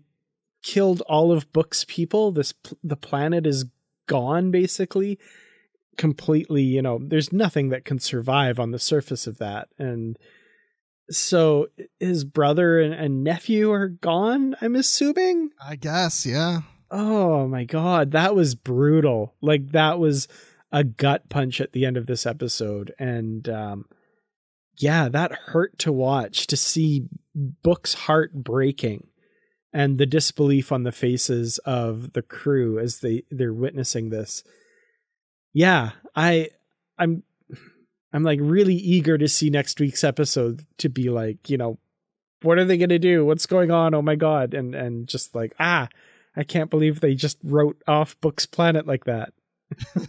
S2: killed all of Book's people. This the planet is gone basically. completely, you know, there's nothing that can survive on the surface of that. And so his brother and, and nephew are gone, I'm assuming.
S1: I guess, yeah.
S2: Oh my god, that was brutal. Like that was a gut punch at the end of this episode and um yeah, that hurt to watch to see Book's heart breaking and the disbelief on the faces of the crew as they they're witnessing this. Yeah, I I'm I'm like really eager to see next week's episode to be like, you know, what are they going to do? What's going on? Oh my god. And and just like, ah, I can't believe they just wrote off Book's Planet like that.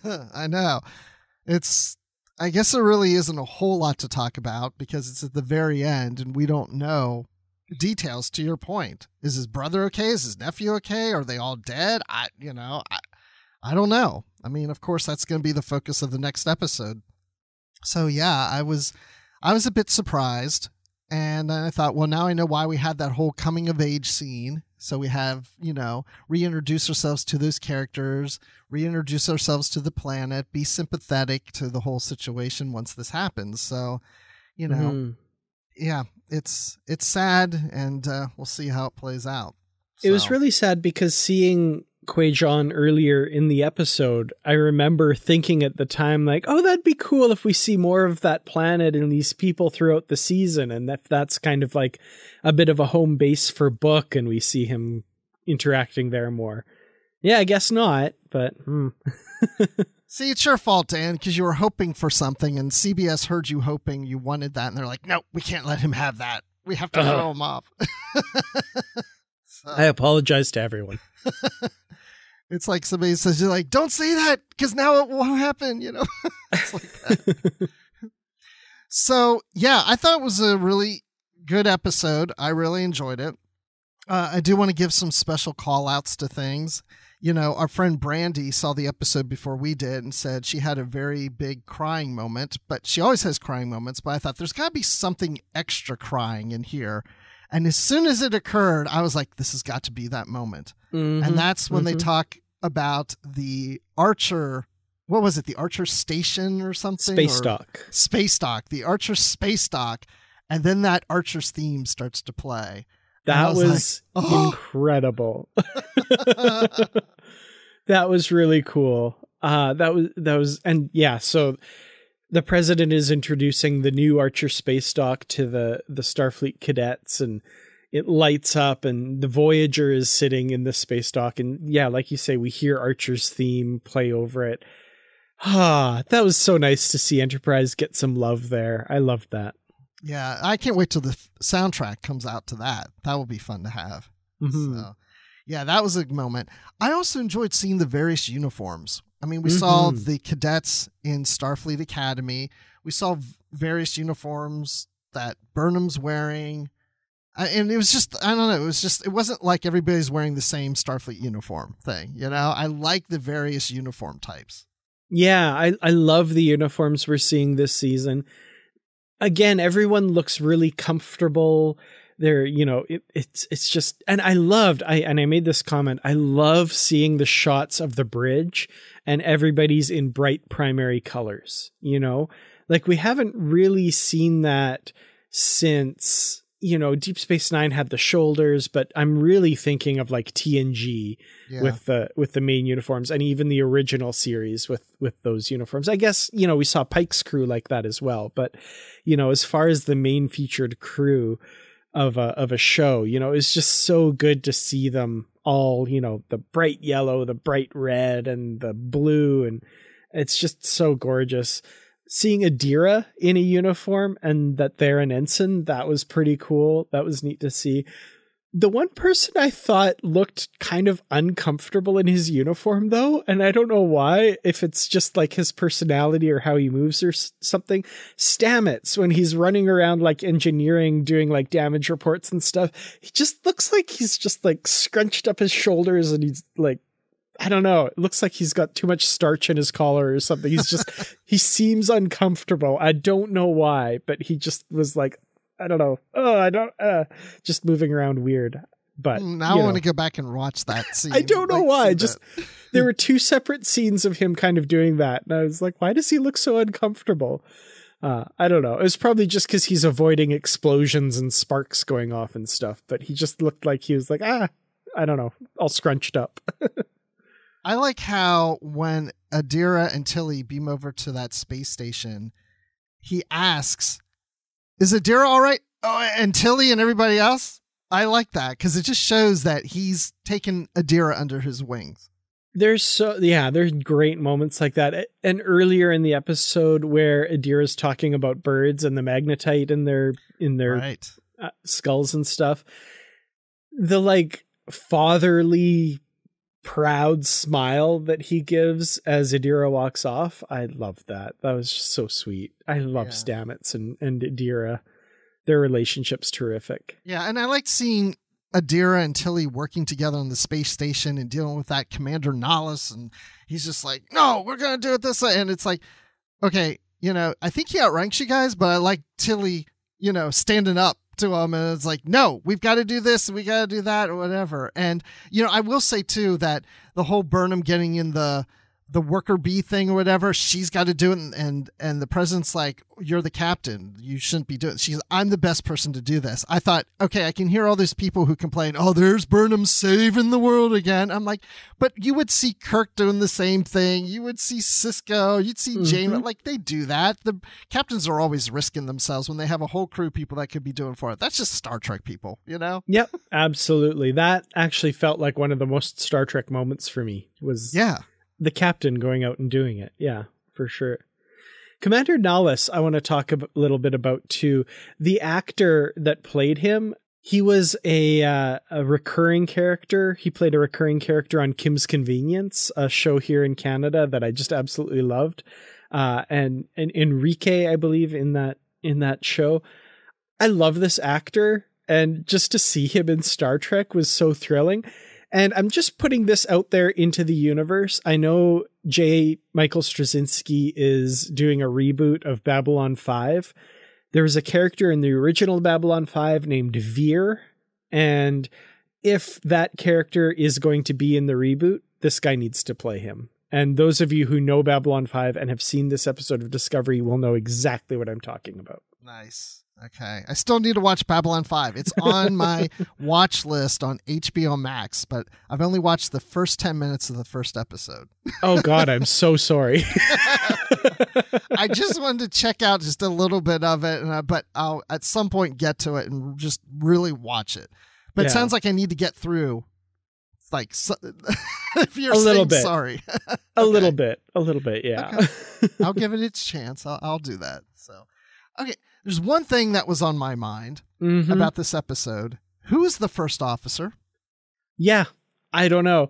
S2: <laughs>
S1: I know. It's I guess there really isn't a whole lot to talk about because it's at the very end and we don't know details to your point. Is his brother okay? Is his nephew okay? Are they all dead? I you know, I I don't know. I mean, of course that's going to be the focus of the next episode. So yeah, I was I was a bit surprised and then I thought, well, now I know why we had that whole coming of age scene. So we have, you know, reintroduce ourselves to those characters, reintroduce ourselves to the planet, be sympathetic to the whole situation once this happens. So, you know,
S2: Mhm.
S1: yeah, it's it's sad, and uh, we'll see how it plays out.
S2: It was really sad because seeing Kwejian earlier in the episode, I remember thinking at the time, like, oh, that'd be cool if we see more of that planet and these people throughout the season. And if that's kind of like a bit of a home base for Book and we see him interacting there more. Yeah, I guess not, but hmm. <laughs>
S1: See, it's your fault, Dan, because you were hoping for something, and CBS heard you hoping you wanted that, and they're like, "No, we can't let him have that. We have to
S2: Uh-huh.
S1: throw him off." <laughs> so,
S2: I apologize to everyone. <laughs>
S1: it's like somebody says, "You're like, don't say that, because now it won't happen." You know, <laughs> it's like that. <laughs> so yeah, I thought it was a really good episode. I really enjoyed it. Uh, I do want to give some special call outs to things. You know, our friend Brandy saw the episode before we did and said she had a very big crying moment, but she always has crying moments. But I thought there's got to be something extra crying in here. And as soon as it occurred, I was like, this has got to be that moment.
S2: Mhm,
S1: And that's when they
S2: mhm.
S1: talk about the Archer, what was it, the Archer Station or something?
S2: Space
S1: Or-
S2: Dock.
S1: Space Dock, the Archer Space Dock. And then that Archer's theme starts to play. And
S2: That
S1: was
S2: was,
S1: like, "Oh."
S2: incredible. <laughs> that was really cool. Uh that was that was and yeah, so the president is introducing the new Archer space dock to the the Starfleet cadets and it lights up and the Voyager is sitting in the space dock and yeah, like you say we hear Archer's theme play over it. Ah, that was so nice to see Enterprise get some love there. I loved that.
S1: Yeah, I can't wait till the f- soundtrack comes out to that. That will be fun to have.
S2: Mhm.
S1: So, yeah, that was a moment. I also enjoyed seeing the various uniforms. I mean, we saw
S2: Mhm.
S1: the cadets in Starfleet Academy. We saw v- various uniforms that Burnham's wearing. And it was just, I don't know, it was just, it wasn't like everybody's wearing the same Starfleet uniform thing. You know, I like the various uniform types.
S2: Yeah, I, I love the uniforms we're seeing this season. Again, everyone looks really comfortable. They're, you know, it, it's it's just, and I loved, I and I made this comment. I love seeing the shots of the bridge, and everybody's in bright primary colors. You know, like we haven't really seen that since you know Deep Space Nine had the shoulders, but I'm really thinking of like TNG
S1: Yeah.
S2: with the with the main uniforms and even the original series with with those uniforms. I guess you know we saw Pike's crew like that as well, but you know as far as the main featured crew of a of a show, you know it's just so good to see them all you know the bright yellow, the bright red, and the blue, and it's just so gorgeous. Seeing Adira in a uniform and that they're an ensign, that was pretty cool. That was neat to see the one person I thought looked kind of uncomfortable in his uniform, though, and I don't know why, if it's just like his personality or how he moves or something. Stamets, when he's running around like engineering, doing like damage reports and stuff, he just looks like he's just like scrunched up his shoulders and he's like, I don't know. It looks like he's got too much starch in his collar or something. He's just, <laughs> he seems uncomfortable. I don't know why, but he just was like, I don't know. Oh, I don't, uh, just moving around weird. But
S1: now
S2: you
S1: I want to go back and watch that scene. <laughs>
S2: I don't know
S1: Like,
S2: why. Just <laughs> there were two separate scenes of him kind of doing that, and I was like, why does he look so uncomfortable? Uh, I don't know. It was probably just because he's avoiding explosions and sparks going off and stuff. But he just looked like he was like, ah, I don't know, all scrunched up.
S1: I like how when Adira and Tilly beam over to that space station, he asks, "Is Adira all right?" Oh, and Tilly and everybody else. I like that because it just shows that he's taken Adira under his wings.
S2: There's so yeah, there's great moments like that. And earlier in the episode where Adira's talking about birds and the magnetite in their in their
S1: Right.
S2: uh, skulls and stuff, the like fatherly proud smile that he gives as Adira walks off, I love that. That was just so sweet. I love
S1: Yeah.
S2: Stamets and and Adira. Their relationship's terrific.
S1: Yeah, and I liked seeing Adira and Tilly working together on the space station and dealing with that Commander Nalas, and he's just like, "No, we're gonna do it this way," and it's like, okay, you know, I think he outranks you guys, but I like Tilly, you know, standing up to him, and it's like, no, we've got to do this, we got to do that, or whatever. And you know, I will say too that the whole Burnham getting in the the worker bee thing or whatever, she's got to do it, and, and and the president's like, "You're the captain. You shouldn't be doing." It. She's, "I'm the best person to do this." I thought, okay, I can hear all these people who complain, "Oh, there's Burnham saving the world again." I'm like, but you would see Kirk doing the same thing. You would see Sisko. You'd see Jane. Mm-hmm. Like they do that. The captains are always risking themselves when they have a whole crew of people that could be doing for it. That's just Star Trek people, you know?
S2: Yep, absolutely. That actually felt like one of the most Star Trek moments for me. Was
S1: Yeah.
S2: The captain going out and doing it. Yeah, for sure. Commander Nalas, I want to talk a little bit about too. The actor that played him, he was a uh, a recurring character. He played a recurring character on Kim's Convenience, a show here in Canada that I just absolutely loved. Uh, and and Enrique, I believe in that in that show. I love this actor, and just to see him in Star Trek was so thrilling. And I'm just putting this out there into the universe. I know J. Michael Straczynski is doing a reboot of Babylon 5. There was a character in the original Babylon 5 named Vir. And if that character is going to be in the reboot, this guy needs to play him. And those of you who know Babylon 5 and have seen this episode of Discovery will know exactly what I'm talking about.
S1: Nice. Okay. I still need to watch Babylon 5. It's on my <laughs> watch list on HBO Max, but I've only watched the first 10 minutes of the first episode.
S2: Oh, God, I'm so <laughs> sorry.
S1: I just wanted to check out just a little bit of it, I, but I'll at some point get to it and just really watch it. But
S2: Yeah.
S1: it sounds like I need to get through, like, so, <laughs> if you're
S2: A little bit.
S1: sorry,
S2: A little bit. A little bit, yeah.
S1: I'll give it its chance. I'll, I'll do that. So, okay. There's one thing that was on my mind
S2: Mhm.
S1: about this episode. Who is the first officer?
S2: Yeah, I don't know.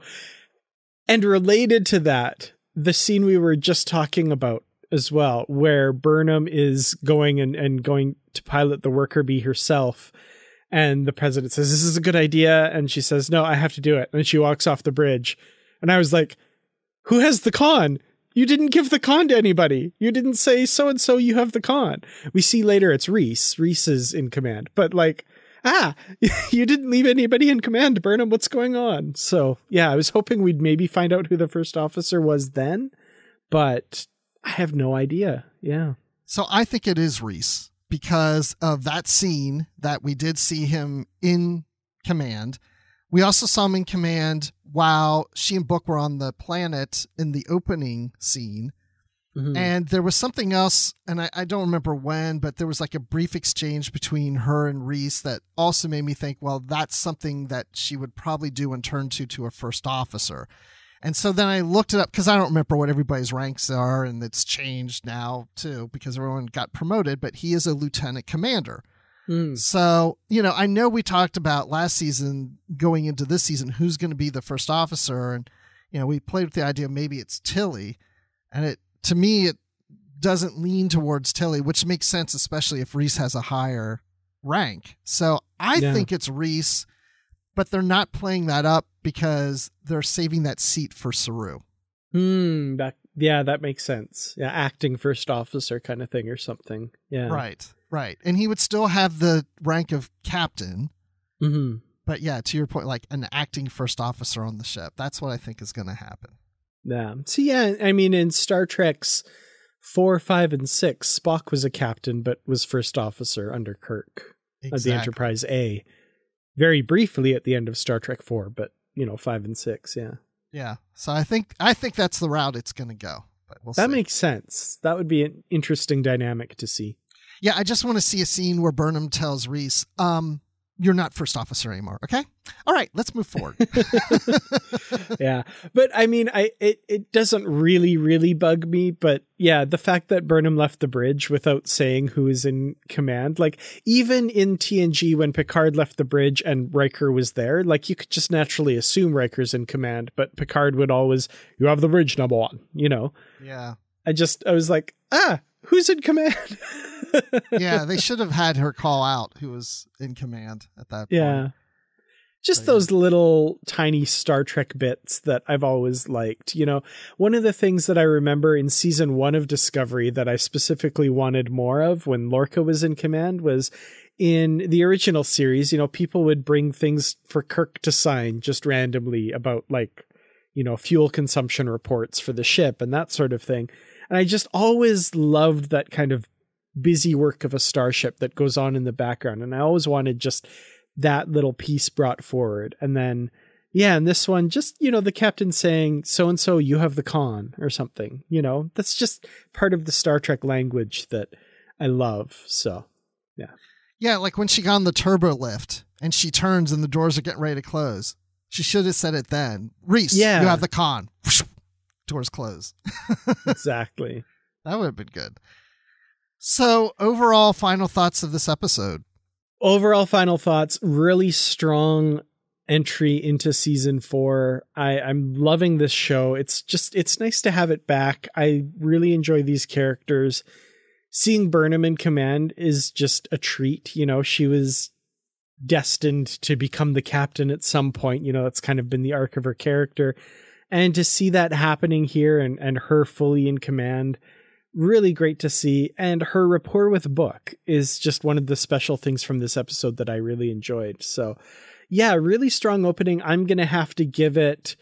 S2: And related to that, the scene we were just talking about as well, where Burnham is going and, and going to pilot the worker bee herself. And the president says, This is a good idea. And she says, No, I have to do it. And she walks off the bridge. And I was like, Who has the con? You didn't give the con to anybody. You didn't say so and so you have the con. We see later it's Reese. Reese is in command. But like, ah, <laughs> you didn't leave anybody in command, Burnham. What's going on? So, yeah, I was hoping we'd maybe find out who the first officer was then, but I have no idea. Yeah.
S1: So I think it is Reese because of that scene that we did see him in command. We also saw him in command while she and Book were on the planet in the opening scene.
S2: Mhm.
S1: And there was something else, and I, I don't remember when, but there was like a brief exchange between her and Reese that also made me think, well, that's something that she would probably do and turn to to a first officer. And so then I looked it up because I don't remember what everybody's ranks are, and it's changed now too because everyone got promoted, but he is a lieutenant commander.
S2: Mm.
S1: So, you know, I know we talked about last season going into this season who's going to be the first officer. And, you know, we played with the idea maybe it's Tilly. And it, to me, it doesn't lean towards Tilly, which makes sense, especially if Reese has a higher rank. So I
S2: Yeah.
S1: think it's Reese, but they're not playing that up because they're saving that seat for Saru.
S2: Hmm. That yeah, that makes sense. Yeah, acting first officer kind of thing or something. Yeah.
S1: Right, right. And he would still have the rank of captain.
S2: hmm
S1: but yeah, to your point, like an acting first officer on the ship. That's what I think is going to happen.
S2: Yeah. So yeah, I mean, in Star Trek's four, five, and six, Spock was a captain, but was first officer under Kirk
S1: Exactly.
S2: of the Enterprise A. Very briefly at the end of Star Trek four, but you know, five and six, yeah.
S1: Yeah. So I think I think that's the route it's going to go. But we'll
S2: That
S1: see.
S2: makes sense. That would be an interesting dynamic to see.
S1: Yeah, I just want to see a scene where Burnham tells Reese, um, you're not first officer anymore. Okay. All right. Let's move forward. <laughs> <laughs>
S2: yeah. But I mean, I it, it doesn't really, really bug me. But yeah, the fact that Burnham left the bridge without saying who is in command, like even in TNG when Picard left the bridge and Riker was there, like you could just naturally assume Riker's in command, but Picard would always, you have the bridge number one, you know?
S1: yeah.
S2: I just, I was like, ah, who's in command? <laughs>
S1: Yeah. They should have had her call out who was in command at that point.
S2: Yeah. Just
S1: So, yeah.
S2: those little tiny Star Trek bits that I've always liked. You know, one of the things that I remember in season one of Discovery that I specifically wanted more of when Lorca was in command was in the original series, you know, people would bring things for Kirk to sign just randomly about like, you know, fuel consumption reports for the ship and that sort of thing. And I just always loved that kind of busy work of a starship that goes on in the background. And I always wanted just that little piece brought forward. And then, yeah, and this one, just, you know, the captain saying, so and so, you have the con or something, you know, that's just part of the Star Trek language that I love. So,
S1: Yeah. Yeah, like when she got on the turbo lift and she turns and the doors are getting ready to close. She should have said it then. Reese,
S2: Yeah.
S1: you have the con. <laughs> Doors close. <laughs>
S2: exactly.
S1: That would have been good. So, overall, final thoughts of this episode.
S2: Overall, final thoughts really strong entry into season four. I, I'm loving this show. It's just, it's nice to have it back. I really enjoy these characters. Seeing Burnham in command is just a treat. You know, she was destined to become the captain at some point. You know, that's kind of been the arc of her character. And to see that happening here and, and her fully in command, really great to see. And her rapport with Book is just one of the special things from this episode that I really enjoyed. So, yeah, really strong opening. I'm going to have to give it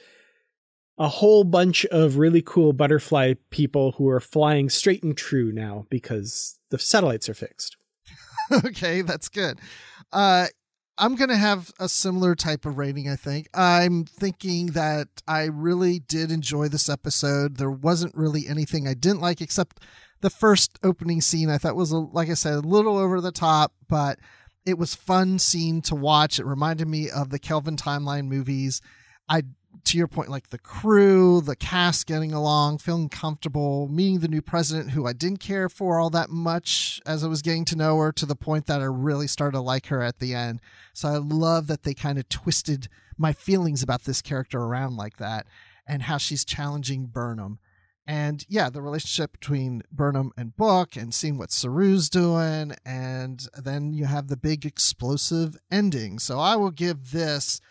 S2: a whole bunch of really cool butterfly people who are flying straight and true now because the satellites are fixed. <laughs>
S1: okay, that's good. Uh, I'm going to have a similar type of rating, I think. I'm thinking that I really did enjoy this episode. There wasn't really anything I didn't like except the first opening scene. I thought was, like I said, a little over the top, but it was fun scene to watch. It reminded me of the Kelvin Timeline movies. I to your point, like the crew, the cast getting along, feeling comfortable, meeting the new president who I didn't care for all that much as I was getting to know her to the point that I really started to like her at the end. So I love that they kind of twisted my feelings about this character around like that and how she's challenging Burnham. And yeah, the relationship between Burnham and Book and seeing what Saru's doing. And then you have the big explosive ending. So I will give this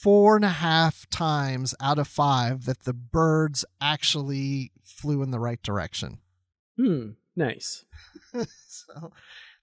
S1: four and a half times out of five that the birds actually flew in the right direction.
S2: Hmm, nice. <laughs>
S1: so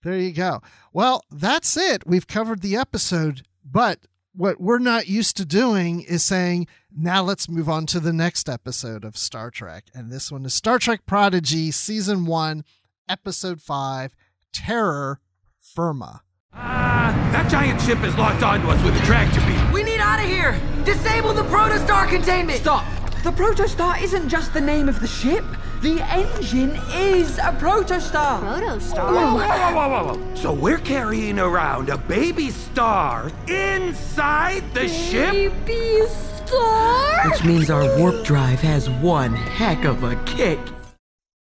S1: there you go. Well, that's it. We've covered the episode, but what we're not used to doing is saying, now let's move on to the next episode of Star Trek. And this one is Star Trek Prodigy, Season 1, Episode 5, Terror Firma.
S5: Ah, that giant ship is locked onto us with a tractor beam.
S6: We need out of here! Disable the protostar containment!
S7: Stop! The protostar isn't just the name of the ship. The engine is a protostar.
S5: Whoa, whoa, whoa, whoa, whoa. So we're carrying around a baby star inside the ship?
S7: Baby star?
S6: Which means our warp drive has one heck of a kick.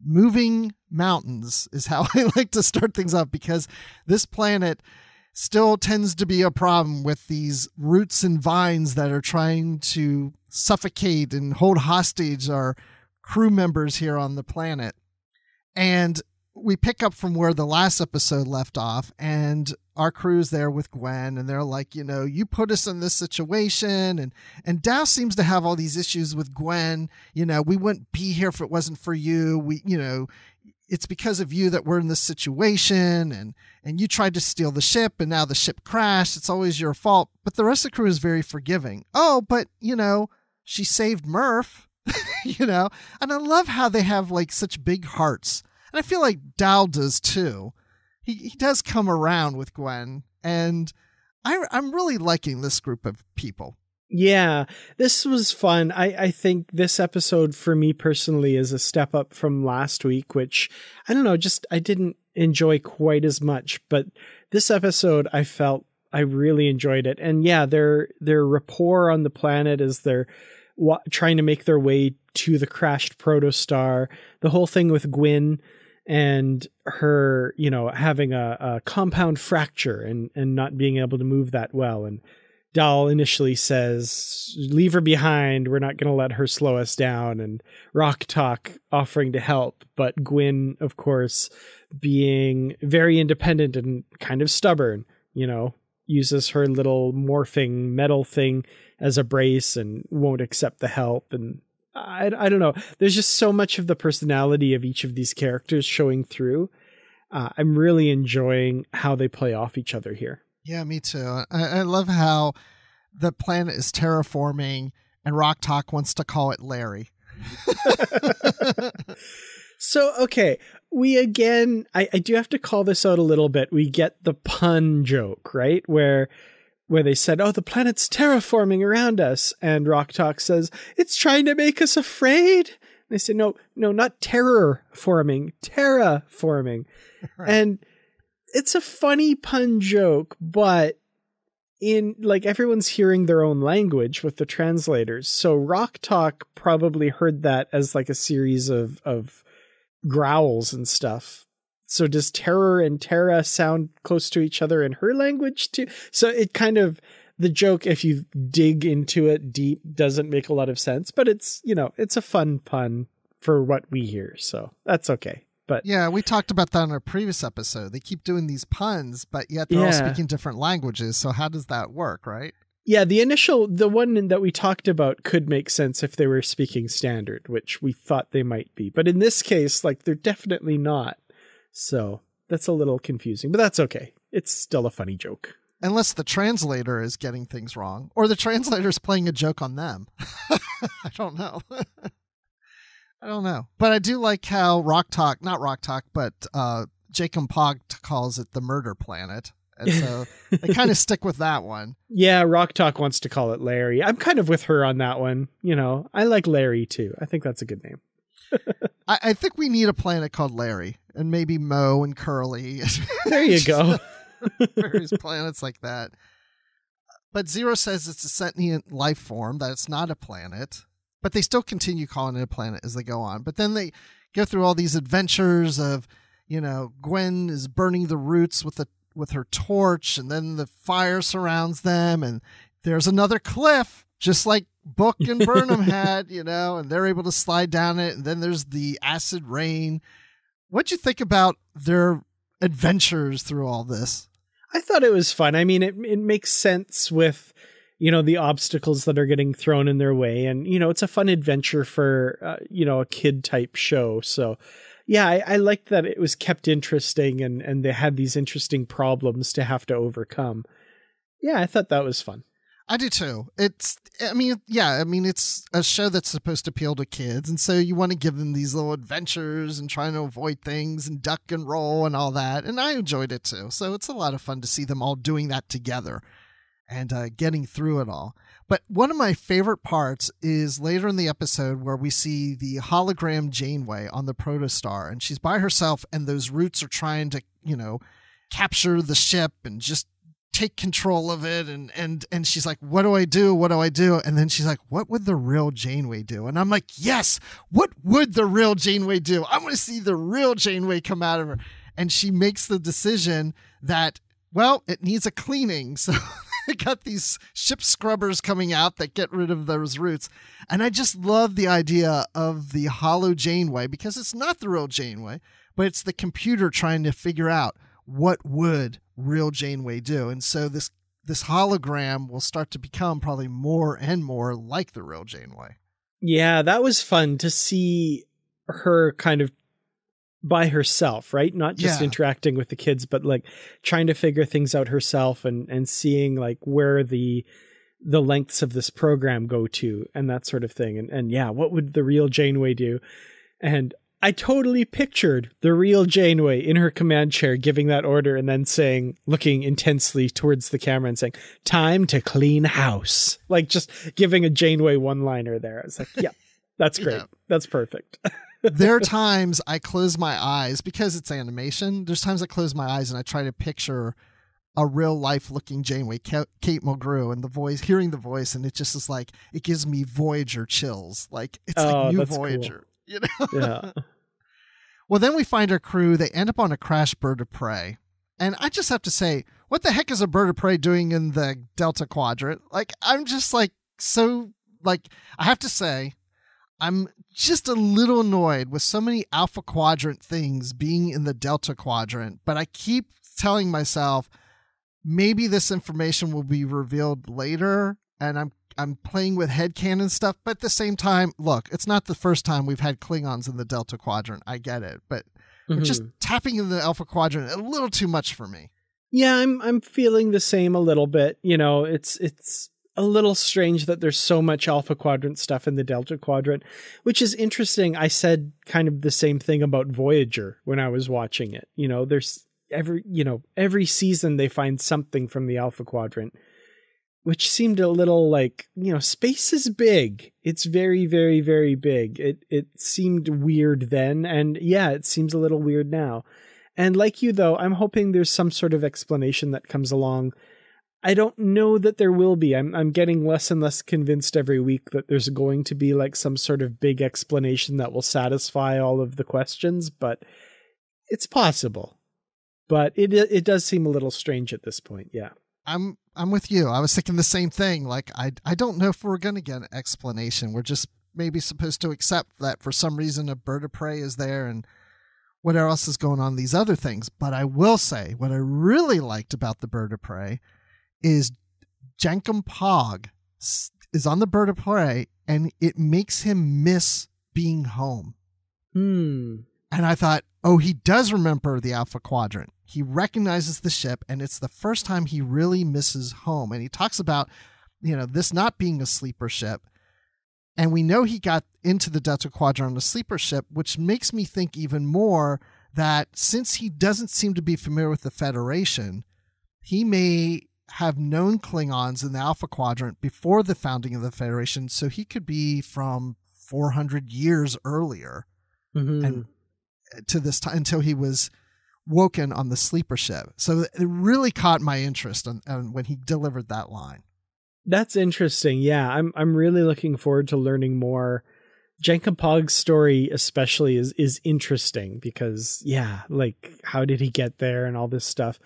S1: moving mountains is how <laughs> I like to start things up because this planet still tends to be a problem with these roots and vines that are trying to suffocate and hold hostage our crew members here on the planet. And we pick up from where the last episode left off, and our crew's there with Gwyn, and they're like, you know, you put us in this situation, and and Dal seems to have all these issues with Gwyn. You know, we wouldn't be here if it wasn't for you. We, you know, it's because of you that we're in this situation and and you tried to steal the ship and now the ship crashed. It's always your fault. But the rest of the crew is very forgiving. Oh but you know she saved murph <laughs> you know? And i love how they have like such big hearts. And i feel like dal does too. He, he does come around with gwyn. And I, i'm really liking this group of people
S2: yeah, this was fun. I, I think this episode for me personally is a step up from last week, which I don't know, just I didn't enjoy quite as much. But this episode, I felt I really enjoyed it. And yeah, their their rapport on the planet as they're wa- trying to make their way to the crashed protostar, the whole thing with Gwyn and her, you know, having a, a compound fracture and and not being able to move that well and Dal initially says, Leave her behind. We're not going to let her slow us down. And Rok-Tahk offering to help. But Gwyn, of course, being very independent and kind of stubborn, you know, uses her little morphing metal thing as a brace and won't accept the help. And I, I don't know. There's just so much of the personality of each of these characters showing through. Uh, I'm really enjoying how they play off each other here.
S1: Yeah, me too. I, I love how the planet is terraforming and Rok-Tahk wants to call it Larry. <laughs>
S2: so, okay, we again, I, I do have to call this out a little bit. We get the pun joke, right? Where where they said, "Oh, the planet's terraforming around us," and Rok-Tahk says, "It's trying to make us afraid." And they say, "No, no, not terror forming, terraforming," <laughs> right. and it's a funny pun joke, but in like everyone's hearing their own language with the translators. So Rok-Tahk probably heard that as like a series of of growls and stuff. So does terror and terra sound close to each other in her language too? So it kind of the joke if you dig into it deep doesn't make a lot of sense, but it's, you know, it's a fun pun for what we hear. So that's okay. But
S1: yeah, we talked about that in our previous episode. They keep doing these puns, but yet they're yeah. all speaking different languages. So how does that work, right?
S2: Yeah, the initial the one that we talked about could make sense if they were speaking standard, which we thought they might be. But in this case, like they're definitely not. So that's a little confusing, but that's okay. It's still a funny joke.
S1: Unless the translator is getting things wrong, or the <laughs> translator is playing a joke on them. <laughs> I don't know. <laughs> I don't know, but I do like how Rok-Tahk, not Rok-Tahk, but uh, Jankom Pog calls it the Murder Planet, and so <laughs> they kind of stick with that one.
S2: Yeah, Rok-Tahk wants to call it Larry. I'm kind of with her on that one. You know, I like Larry too. I think that's a good name. <laughs>
S1: I, I, think we need a planet called Larry, and maybe Mo and Curly. <laughs>
S2: there you go.
S1: various planets like that. But Zero says it's a sentient life form, that it's not a planet but they still continue calling it a planet as they go on. But then they go through all these adventures of, you know, Gwyn is burning the roots with the with her torch, and then the fire surrounds them, and there's another cliff, just like Book and Burnham <laughs> had, you know, and they're able to slide down it, and then there's the acid rain. What'd you think about their adventures through all this?
S2: I thought it was fun. I mean, it it makes sense with you know the obstacles that are getting thrown in their way and you know it's a fun adventure for uh, you know a kid type show so yeah I, I liked that it was kept interesting and and they had these interesting problems to have to overcome yeah i thought that was fun
S1: I do too. It's, I mean, yeah, I mean, it's a show that's supposed to appeal to kids. And so you want to give them these little adventures and trying to avoid things and duck and roll and all that. And I enjoyed it too. So it's a lot of fun to see them all doing that together and uh, getting through it all. But one of my favorite parts is later in the episode where we see the hologram Janeway on the protostar, and she's by herself, and those roots are trying to, you know, capture the ship and just take control of it and and and she's like what do i do? What do i do? And then she's like what would the real janeway do? And i'm like yes! What would the real janeway do? I want to see the real janeway come out of her. And she makes the decision that well it needs a cleaning <laughs> so <laughs> got these ship scrubbers coming out that get rid of those roots. And I just love the idea of the hollow Janeway because it's not the real Janeway, but it's the computer trying to figure out what would real Janeway do. And so this this hologram will start to become probably more and more like the real Janeway.
S2: Yeah, that was fun to see her kind of by herself, right? Not just
S1: Yeah.
S2: interacting with the kids, but like trying to figure things out herself and and seeing like where the the lengths of this program go to and that sort of thing. And and yeah, what would the real Janeway do? And I totally pictured the real Janeway in her command chair giving that order and then saying, looking intensely towards the camera and saying, Time to clean house. Like just giving a Janeway one liner there. I was like, Yeah, that's <laughs> great.
S1: Yeah.
S2: That's perfect. <laughs>
S1: there are times I close my eyes because it's animation. There's times I close my eyes and I try to picture a real life looking Janeway, Kate Mulgrew, and the voice, hearing the voice, and it just is like it gives me Voyager chills. Like it's
S2: Oh,
S1: like new
S2: that's cool.
S1: Voyager. You know.
S2: yeah. <laughs>
S1: Well, then we find our crew. They end up on a crashed bird of prey. And I just have to say, what the heck is a bird of prey doing in the Delta Quadrant? Like, I'm just like, so, like, I have to say, I'm just a little annoyed with so many Alpha Quadrant things being in the Delta Quadrant, but I keep telling myself maybe this information will be revealed later, and I'm I'm playing with headcanon stuff, but at the same time, look, it's not the first time we've had Klingons in the Delta Quadrant. I get it, but we're just
S2: Mhm.
S1: tapping in the Alpha Quadrant a little too much for me.
S2: Yeah, I'm I'm feeling the same a little bit. You know, it's it's a little strange that there's so much alpha quadrant stuff in the delta quadrant, which is interesting. I said kind of the same thing about Voyager when I was watching it. You know, there's every you know, every season they find something from the alpha quadrant, which seemed a little like, you know, space is big. It's very very very big. It it seemed weird then and yeah, it seems a little weird now. And like you, though, I'm hoping there's some sort of explanation that comes along. I don't know that there will be. I'm I'm getting less and less convinced every week that there's going to be like some sort of big explanation that will satisfy all of the questions, but it's possible. But it it does seem a little strange at this point. Yeah.
S1: I'm I'm with you. I was thinking the same thing. Like I I don't know if we're gonna get an explanation. We're just maybe supposed to accept that for some reason a bird of prey is there and what else is going on these other things. But I will say what I really liked about the bird of prey is Jankom Pog is on the bird of prey and it makes him miss being home.
S2: Hmm.
S1: And I thought, oh, he does remember the Alpha Quadrant. He recognizes the ship, and it's the first time he really misses home. And he talks about, you know, this not being a sleeper ship. And we know he got into the Delta Quadrant on a sleeper ship, which makes me think even more that since he doesn't seem to be familiar with the Federation, he may have known Klingons in the Alpha Quadrant before the founding of the Federation. So he could be from 400 years earlier
S2: Mhm.
S1: and to this time until he was woken on the sleeper ship. So it really caught my interest on when he delivered that line.
S2: That's interesting. Yeah, I'm I'm really looking forward to learning more. Jankom Pog's story especially is is interesting because yeah, like how did he get there and all this stuff.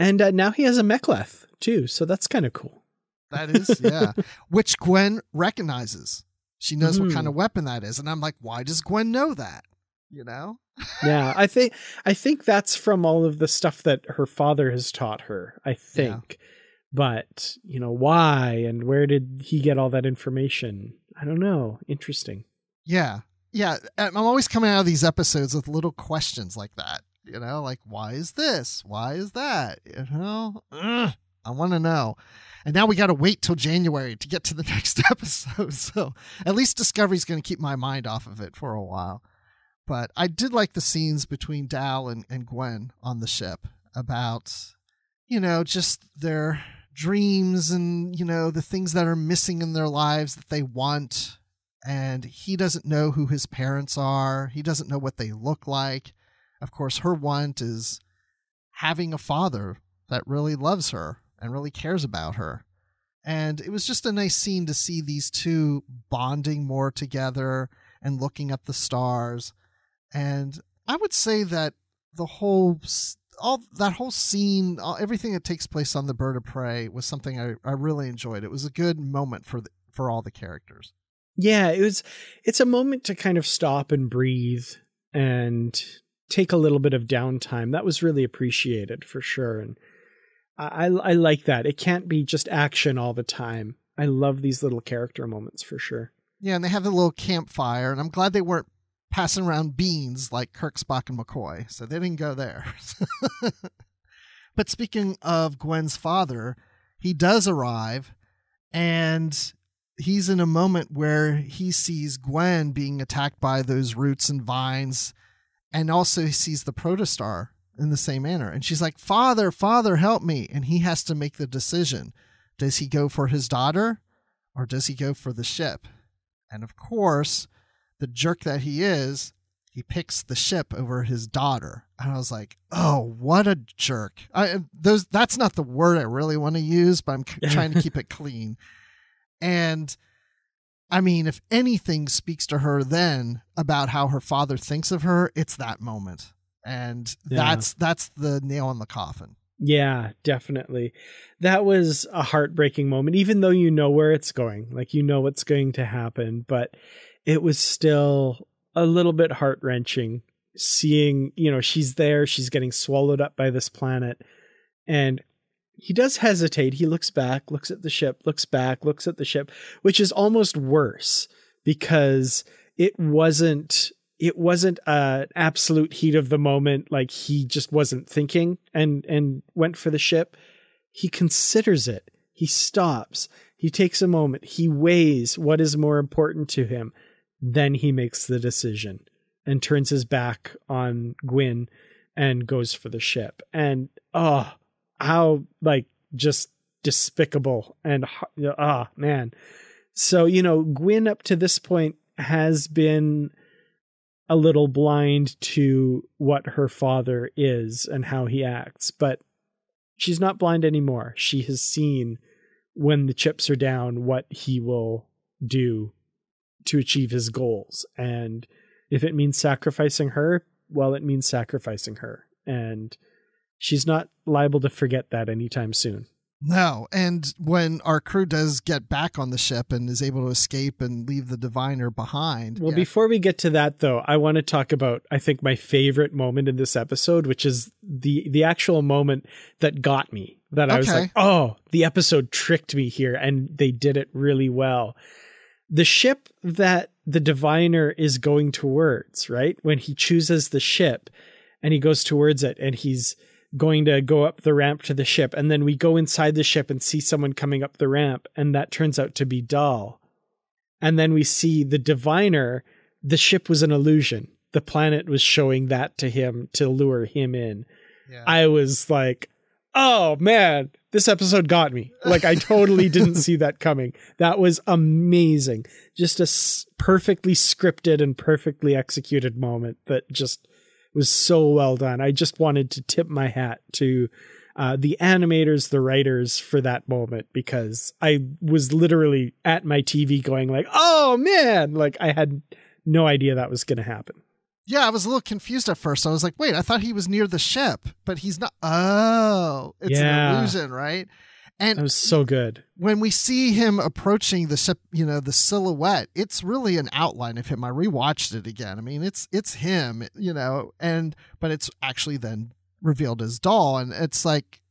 S2: And uh, now he has a mek'leth too, so that's kind of cool.
S1: That is, yeah, <laughs> which Gwyn recognizes. She knows what
S2: Mhm.
S1: kind of weapon that is, and I'm like, why does Gwyn know that? You know? <laughs>
S2: yeah, I think I think that's from all of the stuff that her father has taught her. I think. But, you know, why and where did he get all that information? I don't know. Interesting.
S1: Yeah, yeah. I'm always coming out of these episodes with little questions like that. You know, like why is this? Why is that? You know, Ugh, I want to know. And now we got to wait till January to get to the <laughs> next episode. So at least Discovery's going to keep my mind off of it for a while. But I did like the scenes between Dal and, and Gwyn on the ship about, you know, just their dreams and, you know, the things that are missing in their lives that they want. And he doesn't know who his parents are, he doesn't know what they look like. Of course, her want is having a father that really loves her and really cares about her. And it was just a nice scene to see these two bonding more together and looking at the stars. And I would say that the whole all that whole scene, all, everything that takes place on the bird of prey was something I, I really enjoyed. It was a good moment for the, for all the characters.
S2: Yeah, it was it's a moment to kind of stop and breathe and take a little bit of downtime. That was really appreciated for sure. And I, I, like that. It can't be just action all the time. I love these little character moments for sure.
S1: Yeah, and they have a little campfire, and I'm glad they weren't passing around beans like Kirk, Spock, and McCoy. So they didn't go there. <laughs> but speaking of Gwyn's father, he does arrive and he's in a moment where he sees Gwyn being attacked by those roots and vines and also he sees the protostar in the same manner. And she's like, Father, Father, help me. And he has to make the decision. Does he go for his daughter or does he go for the ship? And of course, the jerk that he is, he picks the ship over his daughter. And I was like, oh, what a jerk. I, those, that's not the word I really want to use, but I'm trying to keep <laughs> it clean. And I mean, if anything speaks to her then about how her father thinks of her, it's that moment. And yeah. that's that's the nail in the coffin.
S2: Yeah, definitely. That was a heartbreaking moment even though you know where it's going. Like you know what's going to happen, but it was still a little bit heart-wrenching seeing, you know, she's there, she's getting swallowed up by this planet and he does hesitate. He looks back, looks at the ship, looks back, looks at the ship, which is almost worse because it wasn't it wasn't an absolute heat of the moment like he just wasn't thinking and and went for the ship. He considers it. He stops. He takes a moment. He weighs what is more important to him. Then he makes the decision and turns his back on Gwyn and goes for the ship. And oh, how like just despicable and ah oh, man. So you know, Gwyn up to this point has been a little blind to what her father is and how he acts, but she's not blind anymore. She has seen when the chips are down what he will do to achieve his goals. And if it means sacrificing her, well, it means sacrificing her. And she's not liable to forget that anytime soon.
S1: No, and when our crew does get back on the ship and is able to escape and leave the diviner behind.
S2: Well, yeah. before we get to that though, I want to talk about I think my favorite moment in this episode, which is the the actual moment that got me. That I okay. was like, "Oh, the episode tricked me here and they did it really well." The ship that the diviner is going towards, right? When he chooses the ship and he goes towards it and he's going to go up the ramp to the ship and then we go inside the ship and see someone coming up the ramp and that turns out to be Dal. And then we see the diviner, the ship was an illusion. The planet was showing that to him to lure him in. Yeah. I was like, "Oh man, this episode got me." Like I totally didn't <laughs> see that coming. That was amazing. Just a s- perfectly scripted and perfectly executed moment that just was so well done. I just wanted to tip my hat to uh, the animators, the writers for that moment because I was literally at my TV going like, "Oh man!" Like I had no idea that was going to happen.
S1: Yeah, I was a little confused at first. I was like, "Wait, I thought he was near the ship, but he's not." Oh, it's yeah. an illusion, right?
S2: And it was so good.
S1: When we see him approaching the you know, the silhouette, it's really an outline of him. I rewatched it again. I mean, it's it's him, you know, and but it's actually then revealed as Dal, and it's like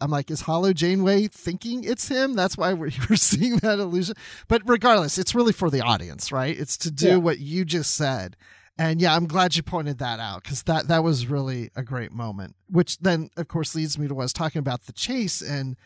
S1: I'm like, is Holo Janeway thinking it's him? That's why we're, <laughs> we're seeing that illusion. But regardless, it's really for the audience, right? It's to do yeah. what you just said. And yeah, I'm glad you pointed that out because that that was really a great moment. Which then, of course, leads me to what I was talking about the chase and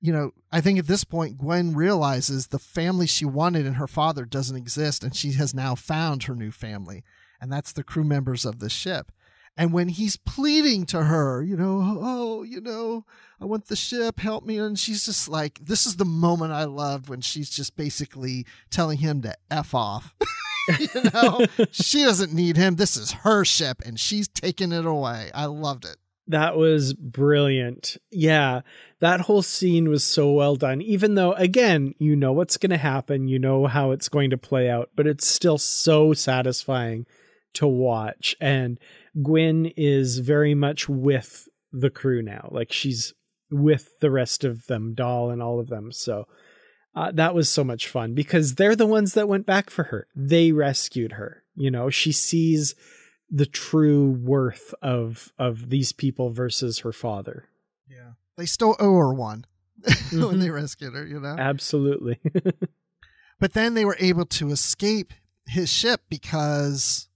S1: you know, I think at this point, Gwyn realizes the family she wanted and her father doesn't exist, and she has now found her new family, and that's the crew members of the ship. And when he's pleading to her, you know, oh, you know, I want the ship, help me. And she's just like, this is the moment I loved when she's just basically telling him to F off. <laughs> you know, she doesn't need him. This is her ship, and she's taking it away. I loved it.
S2: That was brilliant. Yeah, that whole scene was so well done. Even though, again, you know what's going to happen, you know how it's going to play out, but it's still so satisfying to watch. And Gwyn is very much with the crew now. Like she's with the rest of them, Dal and all of them. So uh, that was so much fun because they're the ones that went back for her. They rescued her. You know, she sees the true worth of of these people versus her father.
S1: Yeah. They still owe her one mm-hmm. <laughs> when they rescued her, you know?
S2: Absolutely. <laughs>
S1: but then they were able to escape his ship because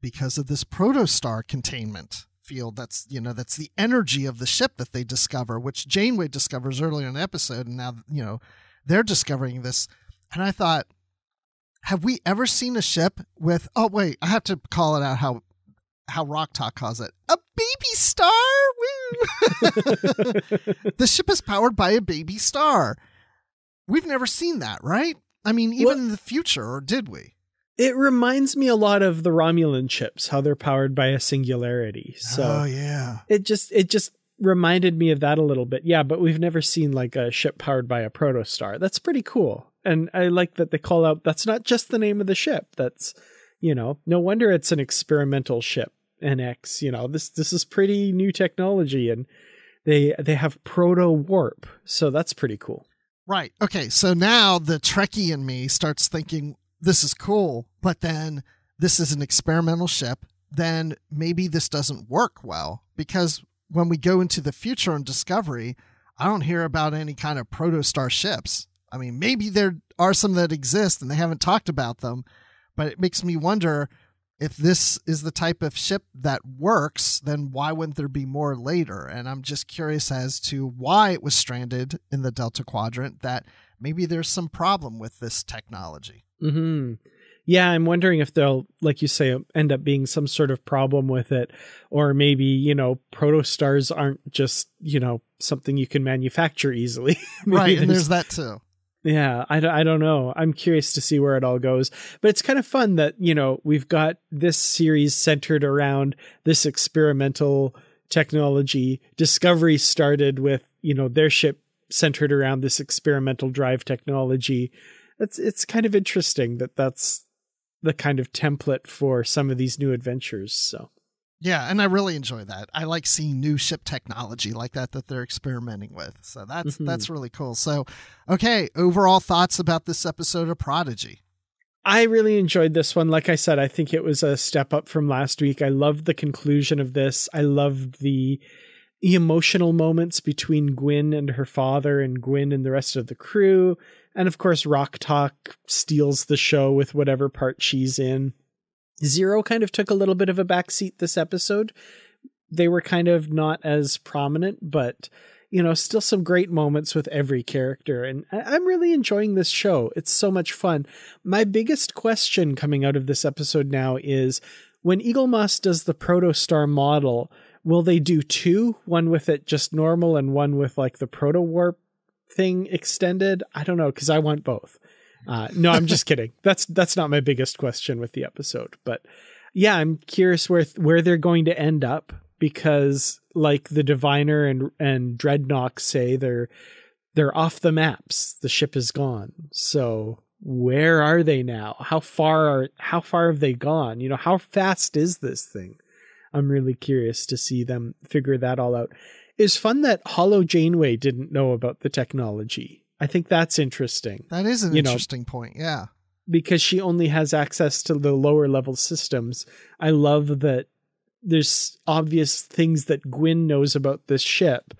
S1: because of this protostar containment field that's you know that's the energy of the ship that they discover which janeway discovers earlier in the episode and now you know they're discovering this and i thought have we ever seen a ship with oh wait i have to call it out how how Rok-Tahk calls it a baby star! <laughs> the ship is powered by a baby star we've never seen that right i mean even
S2: Well-
S1: in the future or did we
S2: It reminds me a lot of the Romulan ships, how they're powered by a singularity. So
S1: oh yeah
S2: it just it just reminded me of that a little bit. Yeah, but we've never seen like a ship powered by a protostar. That's pretty cool. And I like that they call out that's not just the name of the ship. That's you know, no wonder it's an experimental ship. NX, you know, this this is pretty new technology and they they have proto warp. So that's pretty cool.
S1: Right. Okay. So now the Trekkie in me starts thinking this is cool, but then this is an experimental ship. Then maybe this doesn't work well because when we go into the future on Discovery, I don't hear about any kind of protostar ships. I mean, maybe there are some that exist and they haven't talked about them, but it makes me wonder if this is the type of ship that works, then why wouldn't there be more later? And I'm just curious as to why it was stranded in the Delta Quadrant, that maybe there's some problem with this technology.
S2: Mm-hmm. Yeah, I'm wondering if they'll, like you say, end up being some sort of problem with it, or maybe you know, protostars aren't just you know something you can manufacture easily. <laughs>
S1: Right. And there's that too.
S2: Yeah, I, don't- I don't know. I'm curious to see where it all goes. But it's kind of fun that, you know, we've got this series centered around this experimental technology. Discovery started with, you know, their ship centered around this experimental drive technology. It's it's kind of interesting that that's the kind of template for some of these new adventures. So,
S1: Yeah, and I really enjoy that. I like seeing new ship technology like that that they're experimenting with. So that's
S2: Mhm.
S1: that's really cool. So, okay, overall thoughts about this episode of Prodigy.
S2: I really enjoyed this one. Like I said, I think it was a step up from last week. I loved the conclusion of this. I loved the emotional moments between Gwyn and her father and Gwyn and the rest of the crew. And of course, Rok-Tahk steals the show with whatever part she's in. Zero kind of took a little bit of a backseat this episode. They were kind of not as prominent, but you know, still some great moments with every character. And I'm really enjoying this show. It's so much fun. My biggest question coming out of this episode now is when Eaglemoss does the Protostar model, will they do two? One with it just normal and one with like the Proto Warp thing extended? I don't know, because I want both. Uh, no, I'm just kidding. <laughs> That's that's not my biggest question with the episode, but yeah, I'm curious where where they're going to end up because, like the Diviner and and Drednok say, they're they're off the maps. The ship is gone. So where are they now? How far are how far have they gone? You know, how fast is this thing? I'm really curious to see them figure that all out. It's fun that Holo Janeway didn't know about the technology. I think that's interesting
S1: That is an
S2: You know-
S1: interesting point. Yeah.
S2: because she only has access to the lower level systems. I love that there's obvious things that Gwyn knows about this ship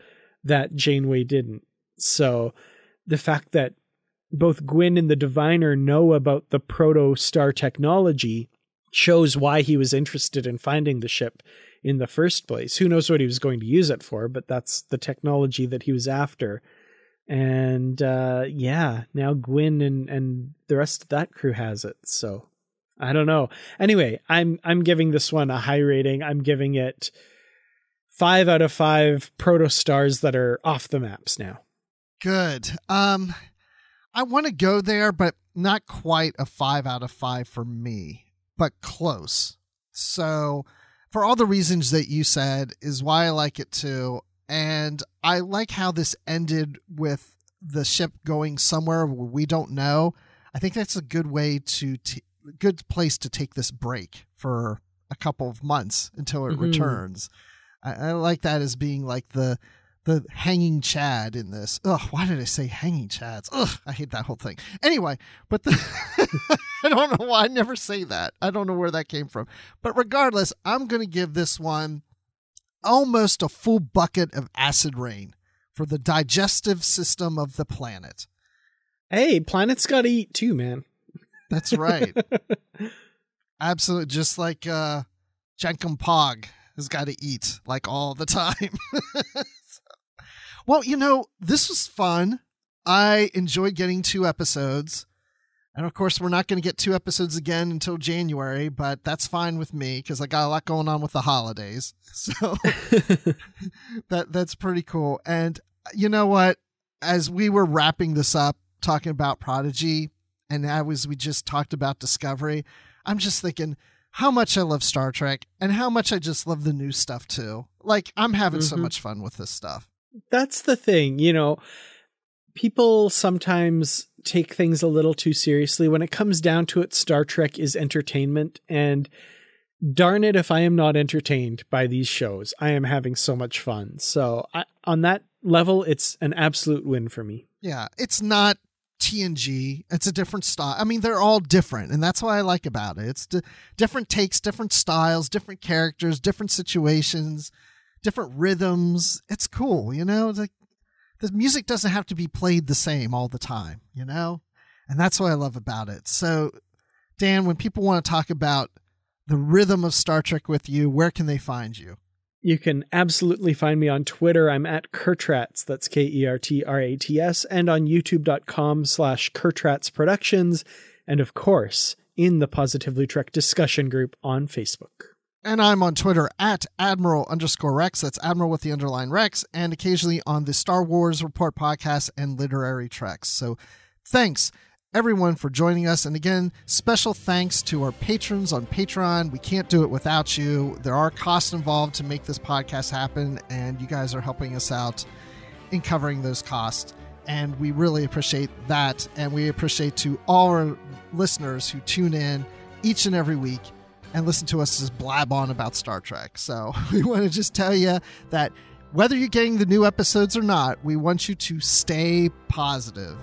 S2: that Janeway didn't. So the fact that both Gwyn and the Diviner know about the proto star technology shows why he was interested in finding the ship in the first place. Who knows what he was going to use it for, but that's the technology that he was after. And uh yeah, now Gwyn and and the rest of that crew has it. So I don't know. Anyway, I'm I'm giving this one a high rating. I'm giving it 5 out of 5 proto stars that are off the maps now.
S1: Good. Um I want to go there but not quite a 5 out of 5 for me, but close. So for all the reasons that you said is why I like it too and I like how this ended with the ship going somewhere we don't know. I think that's a good way to t- good place to take this break for a couple of months until it
S2: Mhm.
S1: returns. I, I like that as being like the the hanging chad in this. Ugh, why did I say hanging chads? Ugh, I hate that whole thing. Anyway, but the <laughs> I don't know why I never say that. I don't know where that came from. But regardless, I'm going to give this one almost a full bucket of acid rain for the digestive system of the planet.
S2: Hey, planets got to eat too, man.
S1: That's right. <laughs> Absolutely just like uh Jankom Pog has got to eat like all the time. <laughs> well, you know, this was fun. I enjoyed getting two episodes. And of course, we're not going to get two episodes again until January, but that's fine with me because I got a lot going on with the holidays. <laughs> So <laughs> that that's pretty cool. And you know what? As we were wrapping this up, talking about Prodigy, and as we just talked about Discovery, I'm just thinking how much I love Star Trek and how much I just love the new stuff too. Like I'm having mm-hmm. so much fun with this stuff.
S2: That's the thing, you know. People sometimes take things a little too seriously. When it comes down to it, Star Trek is entertainment. And darn it, if I am not entertained by these shows, I am having so much fun. So, I, on that level, it's an absolute win for me.
S1: Yeah, it's not TNG. It's a different style. I mean, they're all different, and that's what I like about it. It's d- different takes, different styles, different characters, different situations, different rhythms. It's cool, you know. It's like the music doesn't have to be played the same all the time, you know? And that's what I love about it. So, Dan, when people want to talk about the rhythm of Star Trek with you, where can they find you?
S2: You can absolutely find me on Twitter. I'm at Kertrats, that's K-E-R-T-R-A-T-S, and on youtube.com slash Kertrats Productions, and of course, in the Positively Trek discussion group on Facebook.
S1: And I'm on Twitter at Admiral underscore Rex. That's Admiral with the underline Rex, and occasionally on the Star Wars Report podcast and Literary Treks. So thanks everyone for joining us. And again, special thanks to our patrons on Patreon. We can't do it without you. There are costs involved to make this podcast happen, and you guys are helping us out in covering those costs. And we really appreciate that. And we appreciate to all our listeners who tune in each and every week and listen to us just blab on about Star Trek. So <laughs> we want to just tell you that whether you're getting the new episodes or not, we want you to stay positive.